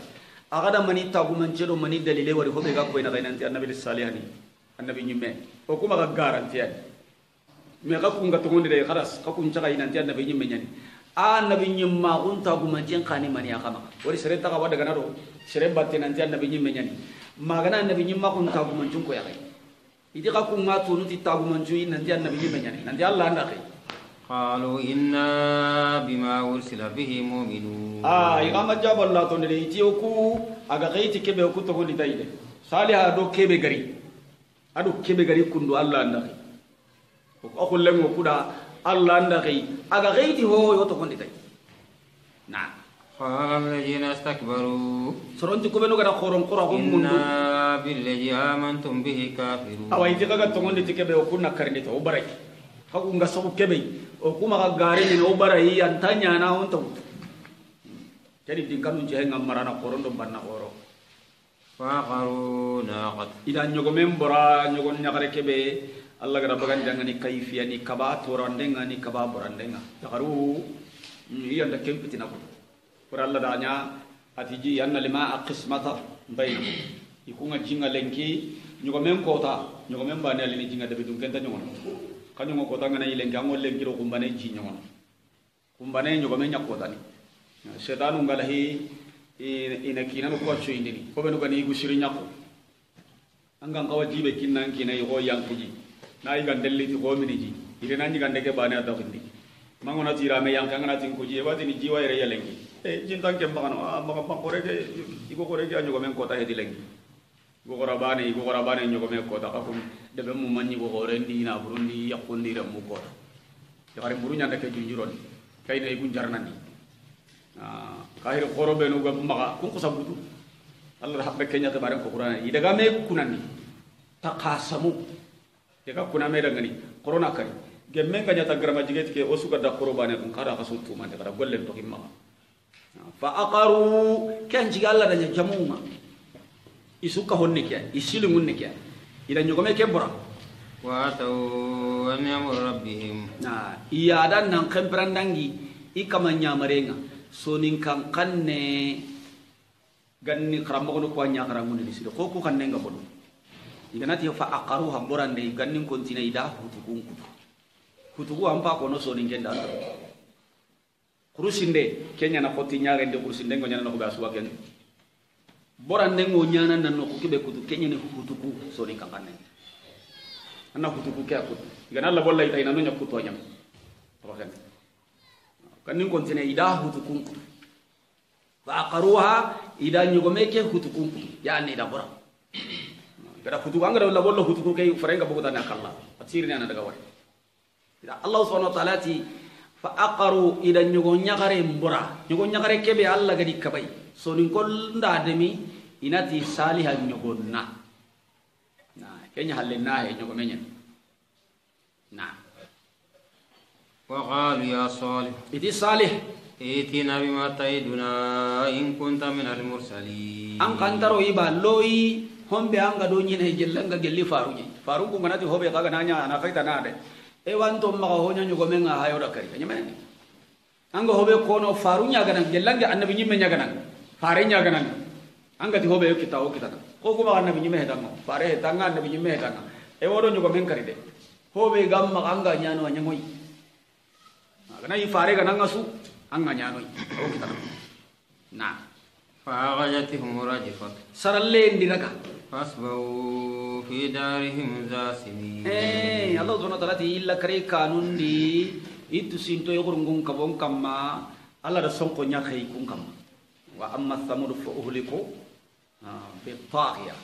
agada mani tagu manjelo mani dalile wari hobe ga ko ina ga nanti annabi salihani annabi nyume. O kuma ga garanti me ka kunga to ngonde khalas ka kun caga ina nanti annabi nyume nyani. Annabi nyimma kun tagu kani mani akama. Wari sere ta ka wada ganaro sere batte nanti anna binyi menyani magana anna binyi ma kun tagu manjun ko yakai idi ka kun ngatu nuti tagu manjun nanti anna binyi menyani nanti Allah anda kai qalu inna bima ursila bihi mu'minun ah iga majab Allah to ne iti ku aga kai ti kebe ku to ko litaide salih ado kebe gari. Ado kebe gari kundu Allah anda kai ko ko lengo kuda Allah anda kai aga kai ti ho yo to ko litaide na'am قال الذين استكبروا soronti ko beno gada khoron qura ko mundu إنا بالذي آمنتم به كافرون awa iti kaga to goni tikebe o kunna karni to o barai kaku nga sabu kebe o kuma ka gare ni o barai antanya na on to jadi dingkanu jehe ngamarana khoron do banna khoro فعقروا ناقة ida ñogomen bora ñogon ñagare keɓe allah gara bagandenga ni kayfiya ni kaba torandenga ni kaba borandenga yagaru iyanda kempitina ko pour allah daña ati ji anna lima a qismata bayna ikunga jinga lenki ñogomen kota ñogomen bane alini jinga debi dum kenta ñogono kañongo kota ngana yi lenki ango lenkiro kumbane ji ñogono kumbane ñogomen ñakkotani setanu ngalahi ina kinanu kuwa coyindini koɓenu gani igu siri ñakko angan kawa jibe kinnan kina ko yankiji na igan delliti ko mini ji. Ire nan jigan deke bane ata khindi mangona tira me yank ngana tin ko ji wati ni jiwa ire yalengi e jin tan kem bagano a maga pa kore ke iko kore ke anyo men kota hedi lengi go gora bane go gora bane nyogo men kota. Ka kum de be mu manni go gore ndi na burundi yakundi re mu kota. Ya kare burunya ndeke junjuron kayne igun jarnani ah kahir khoro be no ga maga kun ko sabutu. Allah habbe kenya ke barang ko qur'ana idaga me kunani taqasamu daga kuna me daga ni corona kari. Gemme ga nyata grama ke osuga da korobane kun kara ka sutu man daga gollen to fa aqaru ken jiga Allah da jamuma isuka honne kya isilu munne kya ida nyogome ken bora wa taw an rabbihim. Na iya dan nan kan brandangi ikama nyamarenga sonin kan kanne ganni karamo ko kwa nyakara munne disido ko ko kanne nga bodu iganati fa aqaru hamboran de ganni kontina ida hutukun kutu kutuku hampa kono sonin kenda kurusinde kenya na khoti nyaare de kurusinde ngo nyana ko basu waken borande ngo nyana nan no ko kibe kutu kenya ne hutuku sonin kan kanne anna hutuku ke akut igana la bolla ita ina no nyakuto nyam to kan kannin kontine ida hutukun kutu fa aqaruha ida nyugome ke hutukun kutu yani ida bora. Kada hutuku anga la bolla hutuku kay farenga buguta na kalla. Atsiri na daga wari. Ida allah subhanahu wa ta'ala ti fa aqaru ida nyugo nyagare mbora nyugo nyagare kebe allah gadi kabai so nin kol nda demi inati saliha nyugo na na kenya halle na he nyugo menya na وقالوا يا صالح iti salih ائتنا بما تعدنا إن كنت من المرسلين an kantaro iba loyi hombe anga do nyine jellanga gelli faruji faru ko manati hobe kaga nanya ana kaita nade e wanto maga honya nyugo menga hayo da kari nyame anga hobe kono faru nyaga nan gelange annabi nyimme nyaga nan fare nyaga nan anga ti hobe kita o kita ko ko maga annabi nyimme hedanga fare hedanga annabi nyimme hedanga e wodo nyugo men kari de hobe gamma anga nyano nyangoi aga nay fare ga nan asu anga nyano o kita na. Fa rajatihum rajfa saralle ndiraga فأصبحوا في دارهم جاثمين Eh, Allah subhanahu wa ta'ala ti illa kare kanun di itu sinto yo gurungun kabon kamma Allah da sonko nya kai kun kamma wa amma thamud fa uhliku ah, bi taghiya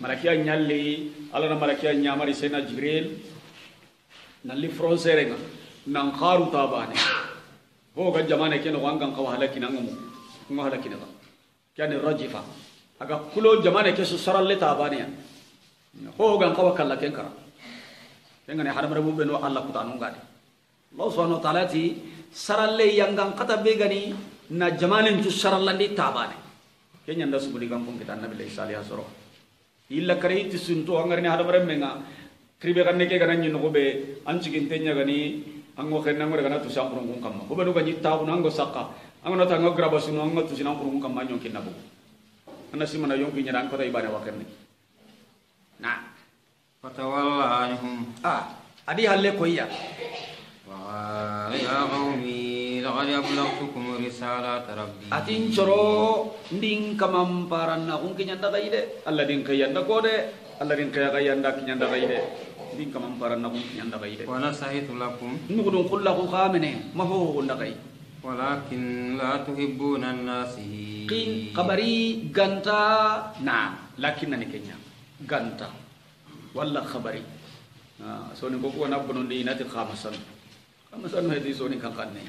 malakiya nyalli Allah na malakiya nyamari sena jibril nalli français renga nan kharu jamane ken aga kulo jamane ke su saralle tabane ya ho gan kawa kalla ken kara. Ken ngane haram rabu beno Allah ku tanu ngade allah subhanahu wa ta'ala ti saralle kata be gani na jamanen tu sarallandi tabane. Kenya nda subuli kampung kita nabi lay salih asoro illa kare ti sunto angarni hada menga. Kribe kan neke kana nyin ko be an cikin tenya gani ango khenna ngore kana tu sampurung kung kamma ko banu ganyi tawu nango sakka ango nata ngo graba sunu ango tu nyon bu anasimana yonki ñaran kota ibane wakkerne na fatawalla anhum a ah, adi halle koyya ya qaumi laqad ablaghtukum risalat rabbi atin choro ding kamamparan paranna kung kinyanda kaide alla din kayanda kode alla din kaya kayanda kinyanda kamamparan aku kamam paranna kun kinyanda kaide wa nasahitu lakum nugudun kullahu khamene maho kullakai walakin la tuhibbuna nasi qin khabari ganta. Naam lakinna ni kenya. Ganta. Walla khabari. Ah, so ni gogo na bonon de inati khamasan khamasan hedi so ni kan kanne.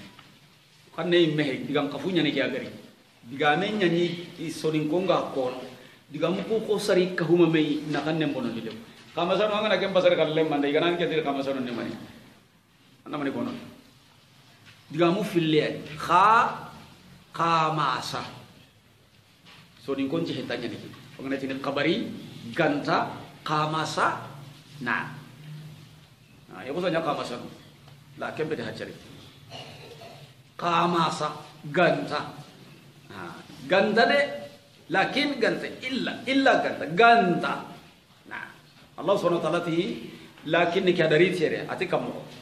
Kanne mehe digam kafunya ni kiagari. Digame nyani sonin konga kono. Digam ko ko sari kahuma me na kanne bonon de khamasan wanga na kempasar kalle mande ganan ke dir khamasan ne mani. Anamani kono. Diga mu fille kha khamasa so ni konci hitanya ni. Pangana tini kabari ganta kamasa na. Nah ya kusanya kamasa no la kembe de hacari kamasa ganta. Nah ganta de lakin ganta illa illa ganta ganta. Nah Allah subhanahu wa ta'ala ti lakin ni kadari ati kamu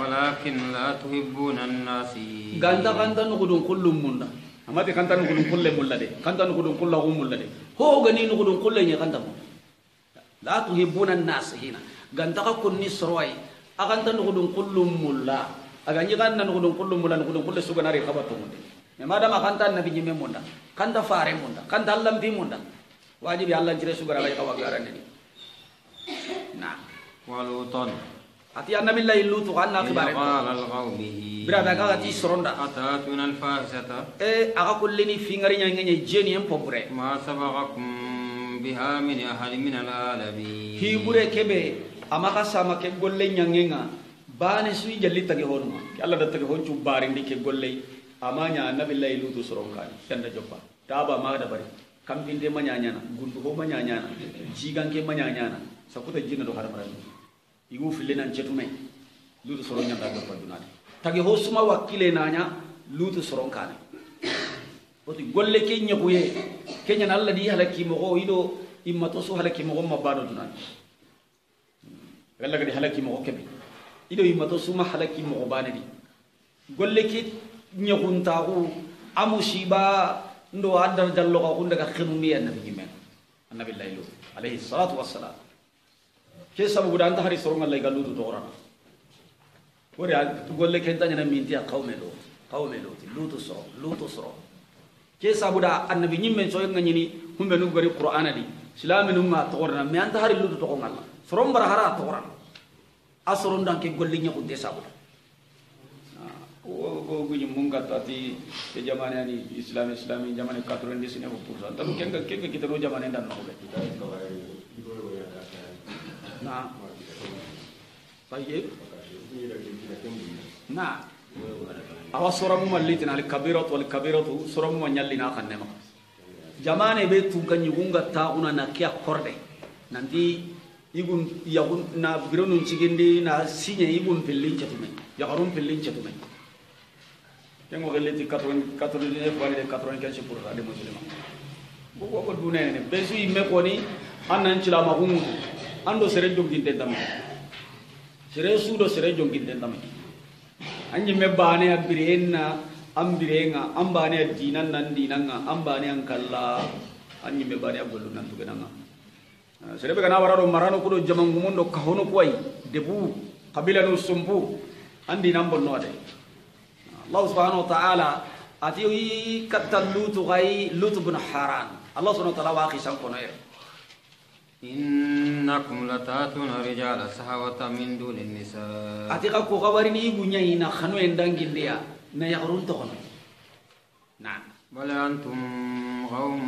ولكن لا تحبون الناس ganta ganta nugudun kullum munda amati kanta nugudun kulle mulla de kanta nugudun kulla gum mulla de ho gani nugudun kulle nya kanta mu la tuhibbuna an-nas hina ganta ka kunni sorwai akanta nugudun kullum mulla aga nyi kan nugudun kullum mulla nugudun kulle suga nari khabatu munde me madama kanta nabi nyimme munda kanta fare munda kanta allah bi munda wajibi allah jire suga rai kawa garande ni na ولوطا ati annabi la lutu tu anna iya, khibare birada ka ti soronda atatuna al fahsata e eh, aga kullini fingari nyanga nye jeni en pobure ma sabaqakum biha min ahli min al alamin hibure kebe amaka sama ke golle nyangenga. Bani sui jalli tagi honu alla datagi tagi honchu barindi ke golle. Amanya anna la illu tu soronka tanda jobba. Taba ma da bari. Kambinde manyanya na. Gundu ho manyanya na. Jiganke manyanya na. Sakuta jina do haramara igu fille nan cetume lutu soron nyanda joppa dunade tagi ho suma wakile nanya lutu soronkani oti golle ke nyakuye kenya na alla di halaki mo ido immato su halaki mo ma bado dunade galla gadi halaki mo kebe ido immato su ma halaki mo bane di golle ke nyakunta ku amusiba ndo adar jallo ka kunda ka khirumi annabi jimen. Annabi laylu alayhi salatu wassalam ke sabu gudan ta hari soronga lay galu to dorana wori golle ke tanya na minti ya qawme lo qawme lo lutu so lutu so ke sabu da annabi nyimme so ngani ni humbe nu gari qur'ana di silami nu ma torna me anta hari lutu to ngalla soron bara hara toran asoron dan ke golle nyaku de sabu ko guñi munga tati ke jamane ani islam islami jamane 99 pourcent tamu kenga kenga kita no jamane dan no be na tayyib na awa soramu mallitina al kabiratu wal kabiratu soramu nyallina kanne ma jamane be tu ganyi gunga ta una na kiya korde nanti igun yagun na bironun cigindi na sinye igun pillin chatume yagarun pillin chatume kengo geleti 99 wala 95 pour cent de musulman ko ko ko dune ne besu imme ko ni annan cila ma hungu ando sere jonginte dam sere sudo sere jonginte dam anyi me bane abirenna ambirenga ambane dinan nan dinanga an kalla anyi me bane agollu nan tugenanga sere be kana marano kudo jamangu mundo kahono koy debu kabila no sumpu andi nan bonno ade Allah subhanahu wa ta'ala ati katta lutu gai lutu bin haran. Allah subhanahu wa ta'ala wa khisan kono إنكم لتاتون الرجال سهوة من دون النساء ati ka ko gabari ni gunya ina khano endangin dia na yagrun to kono na بل أنتم قوم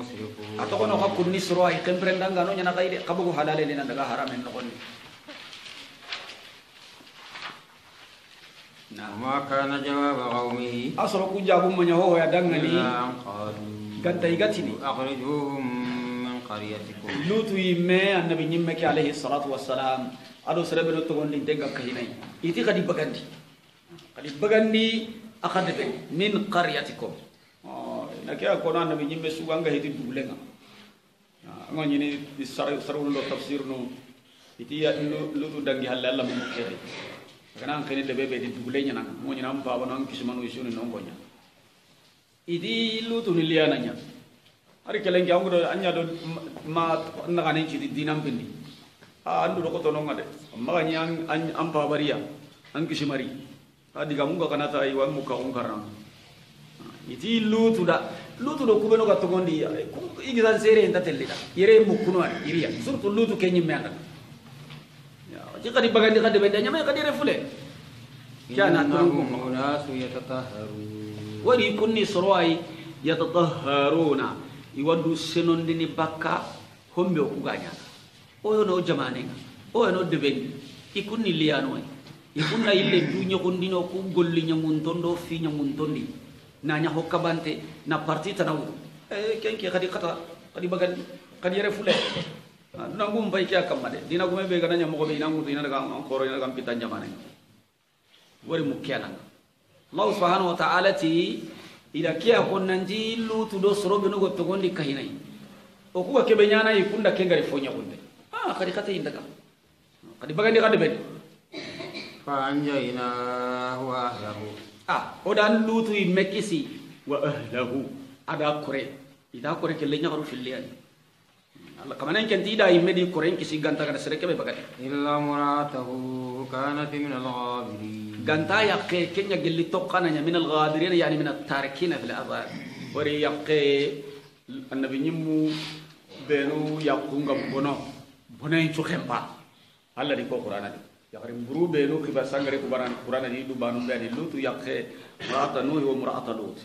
مسرفون ato kono ka kunni suro ay kemprendanga no nyana kai de kabugo halale ni daga haram en no konni وما كان جواب قومه asoro ku jabu manya ho ya dangani إلا أن قالوا ganta igatini أخرجوهم qariyatikum nutu yimme annabi nyimme ki alayhi salatu wassalam. Ado sere bedo to gondi denga kahinai. Iti kadi bagandi. Kadi bagandi akade be min qaryatikum. Oh nake akona annabi nyimme suganga hiti dugulenga ngonyi nah, ni saru saru lo tafsir iti ya lutu dangi halle Allah mu kede kana kene de bebe di dugulenya nan ngonyi nan baba nan kismanu isuni non gonya idi lutu nya ari kelen kya ngudo anya do ma na kanin ci dinam bindi a andu do ko to nonga de amma ganya an an baria, an kishi mari di ga munga kana ta yi wa muka on karam iti lutu da lutu do kubeno ga togondi igi san sere nda tellida yere mukuno iriya surtu lutu kenyi meanda ya ji kadi bagandi kadi be danya me kadi refule kana turun ko nasu yatataharu wari kunni surwai yatataharuna iwaddu senondini bakka hombe o kuganya oyo no jamanenga oyo no debendi ikunni liyanoy ikunna ille du ñogondino ku golli ñaguntondo fi ñaguntondi naña hokka bante na parti tanawu. E kenke kadi kata kadi bagan kadi yere fule. Nangum bay ke kamma de dina gume be gana ñamogo be inangutu ina daga an koro ina daga pitan jamanenga wari mu kenanga allah subhanahu wa ta'ala ti ida ya kiya honnanji lutuɗo soroɓe no goɓɓe gonɗi kahinai, o kuga nyana ñanayi kunda ke ngari fo ñagunde ah kadi kata yinda kam kadi bagandi kadi ɓeni faanjaynahu wa ahlahu. Ah oɗan lutuyi mekisi. Wa ahlahu. Ada kore. Ida kore ke leñakaru filliyani Allah kamanen kenti ida imme di koren kisi ganta kana sere kebe bagati illa muratahu kanati min al-ghabirin قنتا يبقي كن يقل توقنا من الغادرين يعني من التاركين في الأرض وري يقي النبي نمو بينو يقون بنا بنا ينشو خمبا الله دي قرآن دي. يقرم برو بينو كبا سنغري كبران قرآن دي. دو بانو بيان اللوت يبقي نو هو مرأت لوت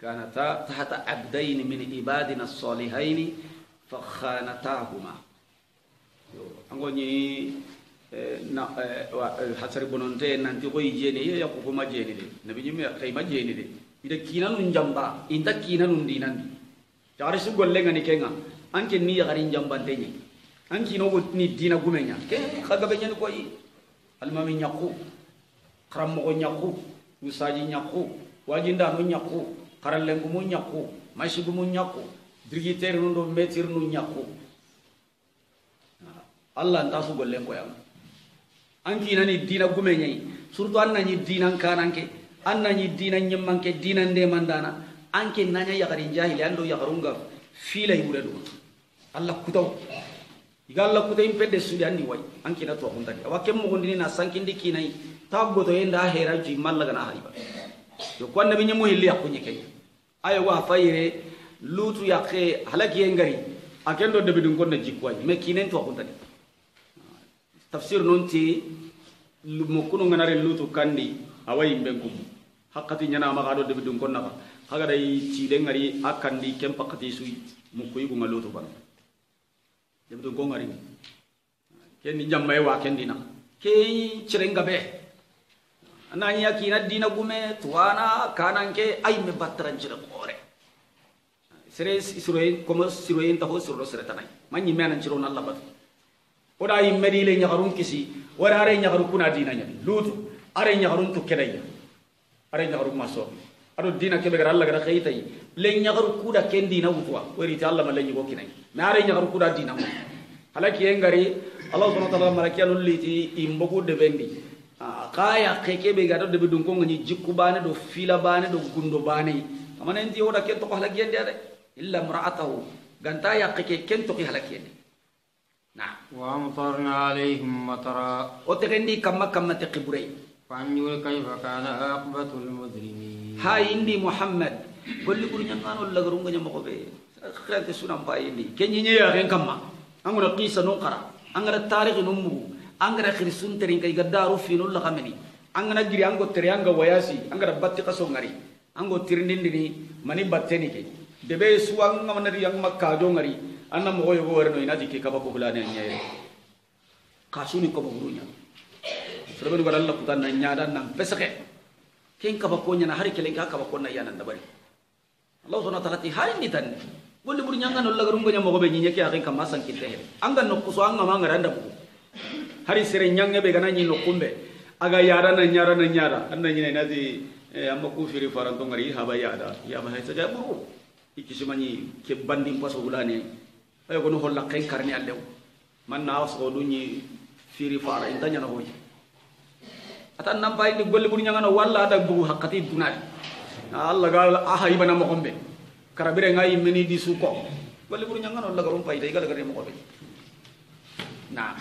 كانتا تحت عبدين من عبادنا الصالحين فخانتاهما. أنغني na hasari bononte nanti koy jeni ye yakko ko majeni de nabi nyimi kay majeni de ida kinanu njamba inta kinanu dinandi jari su golle ngani kenga. Anke ni yagari njamba denye anki no go ni dina gumenya ke kaga benya ko yi almami nyakku karam mo nyakku usaji nyakku wajinda no nyakku karallengu mu nyakku mashigu mu nyakku dirigiter nu do metir nu nyakku Allah nta su golle ko yam anki nani dina gume nyai. Surtu an nani dina kananke an nani dina nyimmanke dina nde mandana. Anke nanya ya garin jahili ando ya garunga fila yure do alla kutaw iga alla kuta impede sudi anni wai. Anke na to kunta wa kem mo gondini na sankindi nai. Tabbo to enda hera ji mallaga na hari ba. Yo ko annabi nyemu hilli yakunye kay ayo wa fayre lutu yaqe halaki engari. Akendo debidun konna jikwai me kinen to kunta tafsir non ti mo kuno nganare lutu kandi awai ben kum hakkati nyana ma gado debi dun konna haga dai ci de ngari akandi kem pakati sui mo kuyi gunga lutu ban debi dun ko ngari ken ni jammay wa ken dina ke cirenga be anani yakina dina gume tuana kananke ay me batran jira kore sere siroyen komo siroyen taho siro sere tanai manyi menan ciro nalla batu oda yimmedi le ñakarun kisi. Wara are ñakaru kuna dina ñani lutu are ñakarun tu kedaya are ñakaru ma soobi aɗo dina keɓe gara allah gara xeyitayi le ñakaru kuda ken dina wutuwa weriti allah ma leñigo kinay mais are ñakaru kuda dina mu halaki ye ngari allah subhana taala malakiyanul liti i mbogu deɓendi kaya xe keɓe ga ɗo deɓe ɗum ko gañi jikku bane ɗo fila bane ɗo gundo bane. Amanenti oɗa ken ade illa mraatahu. Ganta yaqe ke ken halakiyende نعم. وأمطرنا عليهم مطرا. وتغني كما كما تقبري. فانجول كيف كان عاقبة المجرمين. هاي إندي محمد. كل كل نعمان ولا غرونغ نعمقو بي خير تسونا مباي إندي كن يني يغن كما أنغر قيسة نقرا أنغر التاريخ نمو. أنغر خرسون ترين كي قدارو في نولا غمني أنغر جري أنغر تري أنغر وياسي. أنغر باتي قصونغري أنغر ترنين دني مني باتيني كي. دبي سوانغ منري أنغر مكادونغري anna mogo yogo warno ina jike kaba ko kasuni ko burunya serbe nuga Allah kutan na nyada nan pesake ken ka bakko nyana hari kelen ka ka bakko na yana dabari allah subhanahu wa ta'ala ti hari ni tan. Golle buri nyanga no lagarum gonya mo be nyinya ke akin kam masan kitte he anga no kuso anga ma ngaranda bu hari sere nyanga be gana nyi no kumbe. Aga yara na nyara na nyara. Anna nyina nazi amma ku firi faranto haba yada ya ma haysa ja buru. Ikisimani ke bandi paso ulane ayo ko no holla kay karni allew man na was ko dunyi firi fara inta nyana hoyi atan nam bayi golle buri nyana walla ada bu hakati dunadi Allah gal aha ibana mo kombe karabire ngai meni di suko. Golle buri nyana Allah garum pai dai gal garum ko be nah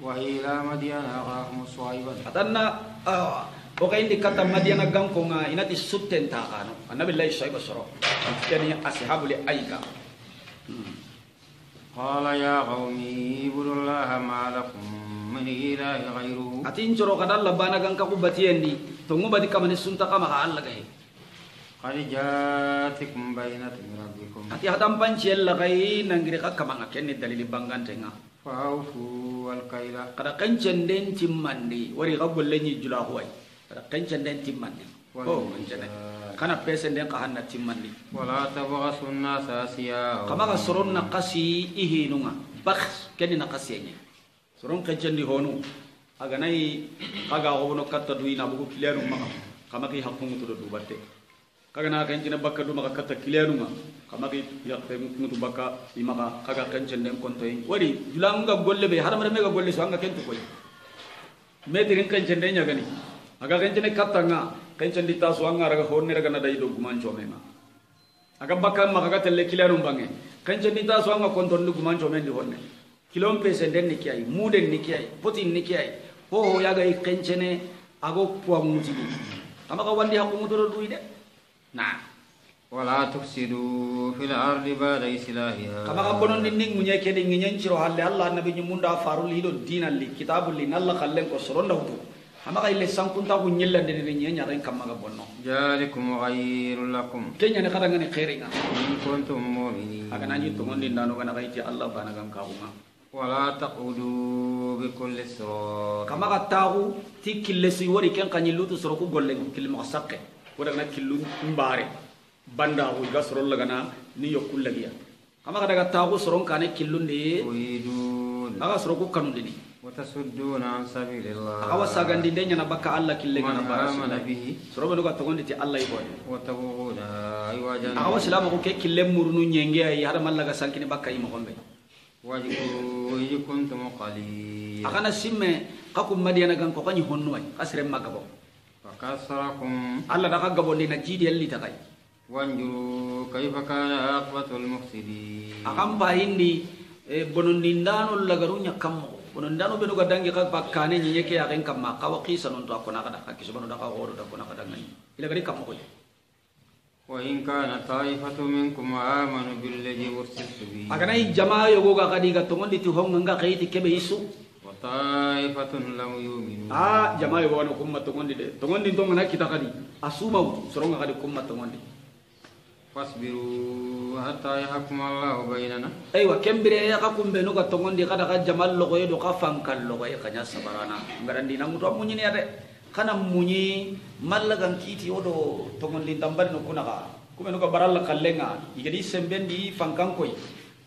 wa ila madyana akhahum shuaiban atanna ah, o kay ndi kata madyana ganko nga inati sutten ta kanu annabi lay shuaiba soro. Yani ashabul aika hmm. قال يا قوم اعبدوا الله ما لكم من إله غيره atin coro kada Allah bana ganka ku batiendi to ngubadi kamane sunta kama ka Allah kay قد جاءتكم بينة من ربكم ati hadam pancel la kay nangire ka kama nga kenni dalili bangantenga فأوفوا الكيل kada kencen den timmandi wari ka golle ni jula huwai kada kencen den timmandi oh kencen kana pesen den kahanna timmandi wala tabghasu an-nasa asiya kama ga naqasi ihi nunga. Bakhs keni naqasi nya ka jandi honu. Aga nai kaga hono katta duina bugu kileru ma kama ki hakku mutu do batte kaga na kan jina bakka do maka katta kileru ma kama ki yatte mutu bakka imaka kaga kan jandem kontoy wari julanga golle be haramare mega golle so anga kentu koy metirin kan jande nya gani. Aga kan jene katta nga kencan di tasu anga raga honne raga nadai do guman chomena aga bakka makaga telle kilarum bange kencan di tasu anga konton do guman chomen di honne. Kilom pese den nikiai muden nikiai potin nikiai. Ho ho yaga i kencene ago puang mutigi amaka wandi hakku mutoro duide nah wala tufsidu fil ardi ba'da islahiha. Kama ka bonon din ning munye ke nyen ciro halle allah nabi nyumunda farul hilo dinalli kitabul linalla allah ko soronda hutu amaga ile sankunta ku nyilla de de nyanya ren kam maga bonno. Jalikum khairul lakum. Kenya ne kadanga ne khairinga in kuntum mu'minin. Aga nanyi to ngondi ndano kana kai ti allah bana gam ka kuma wala taqudu bi kulli sirat kamaka tahu ti kille wori ken kanyi lutu soro ku golle kille ma sakke. Wora na killu mbare. Banda hu gasrol laga na ni yokul lagiya. Kamaka daga tahu soro kane killu ni, aga soro ku kanu ni وتصدون عن سبيل الله akawa sagandi de nyana baka Allah kille من ngana bara آمن sunna به soro be nuga togondi ti Allah ibo وتبغون عوجا akawa silama ko ke kille murunu nyenge ay hada mallaga sankini baka imo gombe واذكروا إذ كنتم قليلا akana simme kakum madiana gan ko kanyi honnu ay kasre magabo فكسركم Allah da ka gabo na jidi yalli takai وانظروا كيف كان عاقبة المفسدين akan pa hindi e bonondindano lagarunya onon ndano be nuga dangi ka bakkane nyenye ke yaren kam maka wa qisa non to akona kada ka kisubanu da ka horo da kona kada ngani ila gari kam ko wa in kana ta'ifatu minkum amanu billahi ursiltu bihi agana i jamaa yogo ga kadi ga tongon diti hong nga kayti kebe isu wa ta'ifatun lam yu'minu. Ah jamaa yogo no kumma tongon dide tongon din ngana kita kadi. Asuma soronga kadi kumma tongon dide aywa kembire ya ka kumbe no ga tongondi kada ka jamal logo yedo ka fankal logo ye kanya sabarana ngarandi na muto munyi ne ade. Kana munyi mallagan kiti odo tongondi dambari no kuna ka kume no ga baralla kallenga. Igadi sembendi fankan koy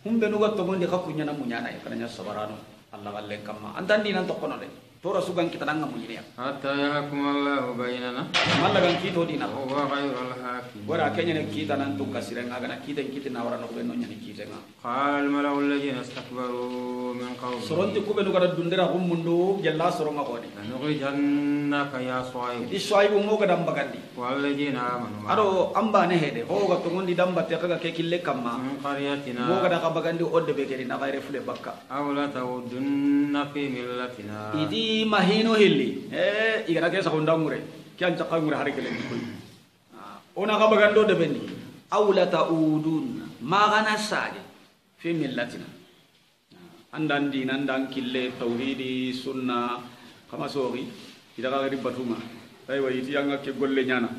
humbe no ga tongondi ka kunya na munya na kana sabarano Allah kallen kamma antandi nan to kono de tora sugan kita nanga mujiriya hatta yahkum allah bainana. Malla gan kito dina wa khayrul hakim wara kenya ne kita nan tun sireng. Aga na kita kita na wara no be no nyani kita nga. Qal malaw alladhina istakbaru min qawm soronti kube no gada dundera hum mundu jalla soronga ko ni no ko janna ka ya swai di swai bu mo gada mbagandi na manu aro amba ne hede. Ho ga to ngondi damba te ga ke kille kamma. Min qaryatina. Mo gada bagandi odde be kedi na gayre fule bakka. Awla tawdunna fi millatina. Idi mahino hilli. Eh igana ke sa ndamure kyan ta kangure har kele ko ona ka bagando de benni awla taudun magana sage fi millatina. Andan din andan kille tauhidi sunna kama sori ida ka gari batuma ay wa iti anga ke golle nyana.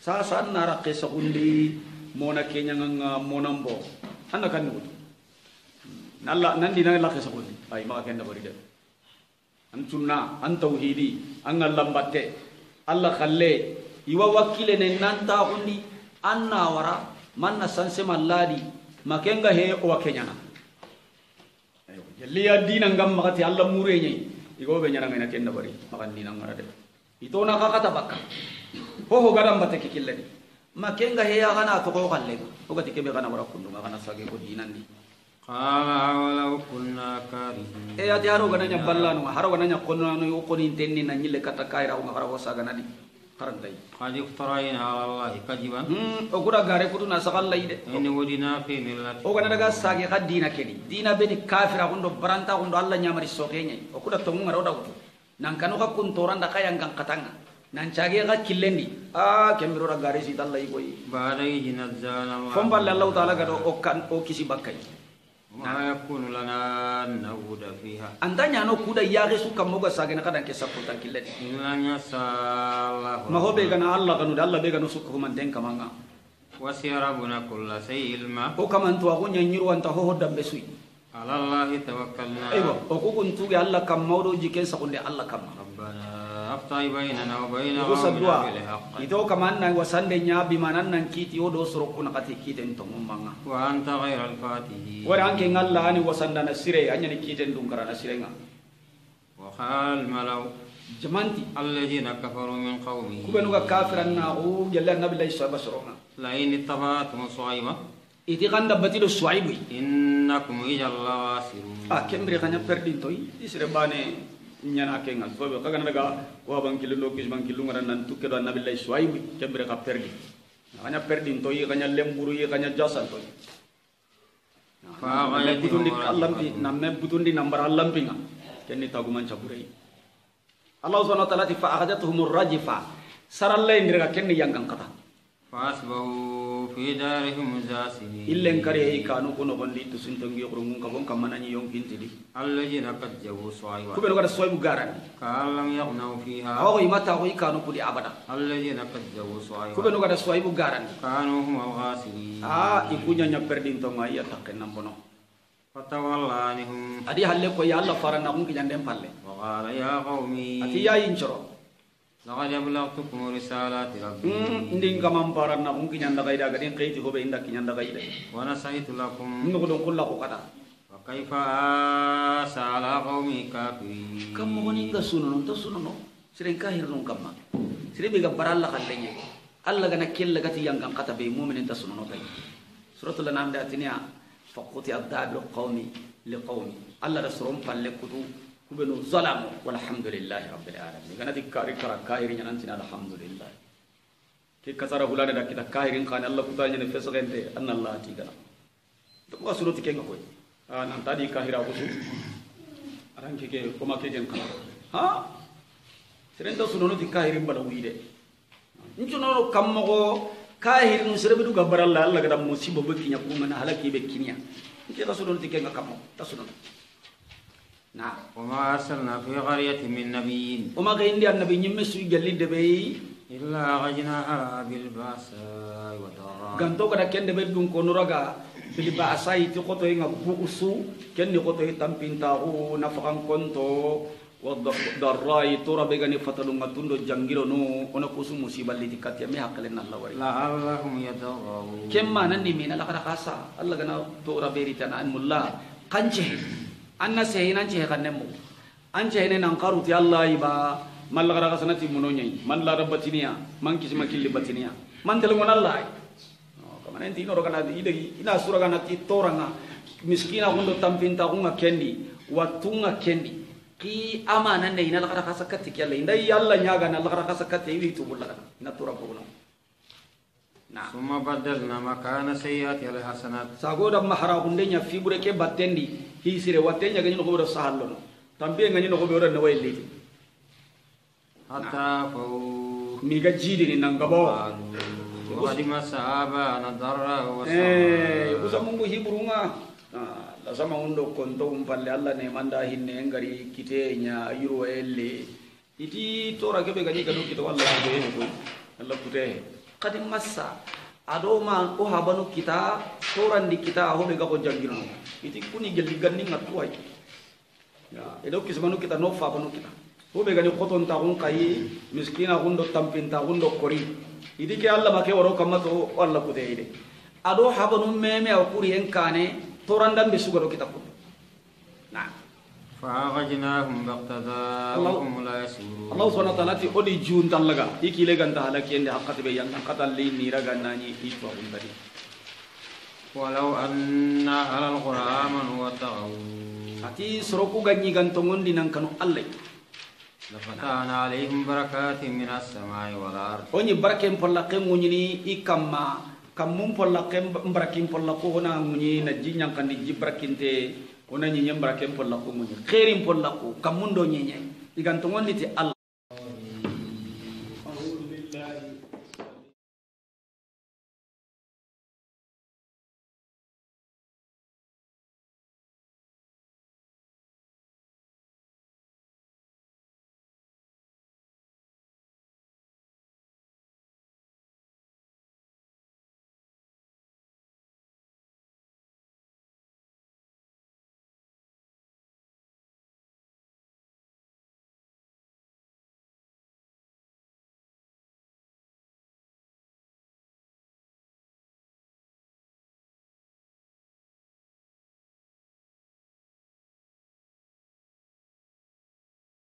Sa sa nara ke sa undi mona kenya nga monambo anda kan ngut nalla nan dina la ke sa undi ay ma ken da bari de an sunna an tauhidi an ngallambatte. Allah khalle iwa wakkile ne nanta hundi anna wara manna sanse malladi makenga he o wakenyana. Ayo jalliya dina ngam makati allah mure nyai igo be nyana ngena kenna bari makan dina ngara de. Ito na kakata bakka ho ho garam batte kikillani makenga he ya kana to ko kalle. O gati kebe kana wara kundu kana sage ko قال ولو كنا كارهين e ati haro gananya ballanu haro gananya konno no ko ni tenni na nyille kata kaira o ngara wasa ganadi karantai قد افترينا على الله كذبا hmm o gura gare kutu na sakal lai de إن ودنا في ملة o gana daga sage ka dina kedi dina beni kafira hundo baranta hundo alla nyamari sokenya o kuda to ngara oda kutu nan kanu ka kun toranda kaya ngang katanga nan cage ka killendi a kembiro da gare si talla i koy بعد إذ نزلنا الله fom balle allah taala gado o kan o kisi bakkai ما يكون لنا أن نعود فيها antanya no kuda yage su kam moga sage na kadan ke sapota killendi إلا أن يسعى الله ma hobe gana allah kanu da allah be gano su ko man den kamanga وسع ربنا كل شيء علما o kamantu ako nyanyiru anta ho hodam be sui على الله توكلنا aywa o ku kuntuge allah kam mawdo jike sakunde allah kam ربنا igo sadua ito kaman na wasan de nya bimanan nan kiti odo suruku soro kati kiti en tongo wa anta ghairal fatihi wa ranke ngalla ani wasan na sire anya ni kiti ndum karana sire nga wa hal malau. Jamanti. Alladhina kafaru min qawmihi. Kubenu ga kafiran na u yalla nabi lay basrona. la in tabatum suaima iti kan dabati do suaibu innakum ijalla wasirun ah kembre ganya perdintoy isre bane inyana kenga sobe kaga naga ko ban kilu no kis ban kilu ngara nan tukke do nabi lay suwaib kembere ka perdi. Kanya perdi to yi kanya lemburu yi kanya jasa to fa wala nam me butun di nambar allah bi nga. Ken ni taguman caburei allah subhanahu wa ta'ala fa akhadathum ar-rajifa sarallay ndirga kenni yangan kata fa asbahu في دارهم جاثمين illen kare hey kanu kono gondi to suntongi yokrungun ka gon kamana ni yonkintidi الذين كذبوا صعيبا kubel kada soybu garani كأن لم يغنوا فيها awo imata ko ikanu kudi abada الذين كذبوا kubel صعيبا kada soybu garani كانوا هم الغاسلين a ikunya nya perdin to ngaya takken nambono فتولى عنهم adi halle ko ya allah farana kun kinyande palle وقال يا قومي ati ya incoro لقد أبلغتكم رسالات ربي hmm ndin kamam paranna kun kinyanda gaida gadin kayti hobe inda kinyanda gaida ونسيت لكم nugo don kulla ko kata وكيف آسى على قوم كافرين kam mo ni ga sunono to sunono siren ka hirnon kamma sire be ga baralla kallenye alla gana kella gati yangan kata be mu'minin ta sunono tay suratul anam da tinya faquti adabul qaumi liqaumi alla da suron palle kutu kubenu zalamu walhamdulillahi rabbil alamin. Gana dikkari kara kahiri nyanantina alhamdulillah. Ke kasara hulane da kita kahirin kan alla kutanya ne fesagente anna allah tigana to ko surati kenga koy ah nan tadi kahira kusu. Aran keke koma keken kana ha? Serenta sunono ti kahirin bala wide ncunono kammogo kahirin serebe du gabaralla alla gada musibo be kinya kumana halaki be kinya. Nke ta sunono ti kenga kammo ta sunono na وما أرسلنا في قرية من نبي o ma gindi annabi nyimme su jalli de be إلا أخرجناها بالبأساء والضراء ganto kada kende be dun ko nuraga bili ba asai ti koto inga buusu kenni koto tampinta u nafakan konto wa darrai tora be gani fatalu ngatundo jangiro no ona kusu musiballi ti katya me hakale na Allah wari لعلهم يتضرعون kemma nan ni mina lakara kasa Allah gana tora beri tana an mulla kanje anna sehi nan ce kan nemu. An ce ne nan karuti Allah iba. Man lakara kasa nati munonyai man la rabbatinia man kisma killi batinia man telungon Allah. Kamana enti inoro kana ide ina sura kana ti toranga miskina hundo tampinta kunga kendi. Watunga kendi. Ki amana ne ina lakara kasa katti kyalla inda yalla nyaga na lakara kasa katti iwi tubulla kana ina tura bono na ثم بدلنا مكان سيئات الحسنات sagoda mahara hunde nya fibure ke battendi hisire wattenya ganyi no ko do sahallono tambiye ganyi no ko be na wayli حتى فوق mi ga jidi ni nangabo قالوا وقد مس آباءنا الضراء eh والسراء usa mungu hiburunga Ah, la sama undo konto umpalle alla ne manda hinne ngari kitenya yuro elle iti tora kebe ganyi gado kito walla kute he ko alla kute he kadi massa ado ma o habanu kita torandi kita ho be ga ko jangirno iti kuni gelli ganni ngatuai ya edo kismanu kita no fa banu kita. Ko be gani khoton ta gun kai miskina gun do tampin ta gun do kori. Idi ke alla make woro kamma to alla ku de ado habanu meme o kuri en kane torandam be sugaro kita ko allah subhanahu wa ta'ala ti odi juntallaga i kile ganta halaki ende hakkati be ni raga nani gannani i tuwakuntadi walau anna ala qur'aman wa ta'awu ati soroku ganyi gantongondi nan kanu allah lafatana barakatin min as-samai wal ard onyi barakem pollaqen ngunyini i kamma kammum barakim pollaqo hona ngunyini najji kan jibrakin te ona nyi nyem barakem polla ko ngunyi khairim polla ko kammun do nyenye. Igantongon ti Allah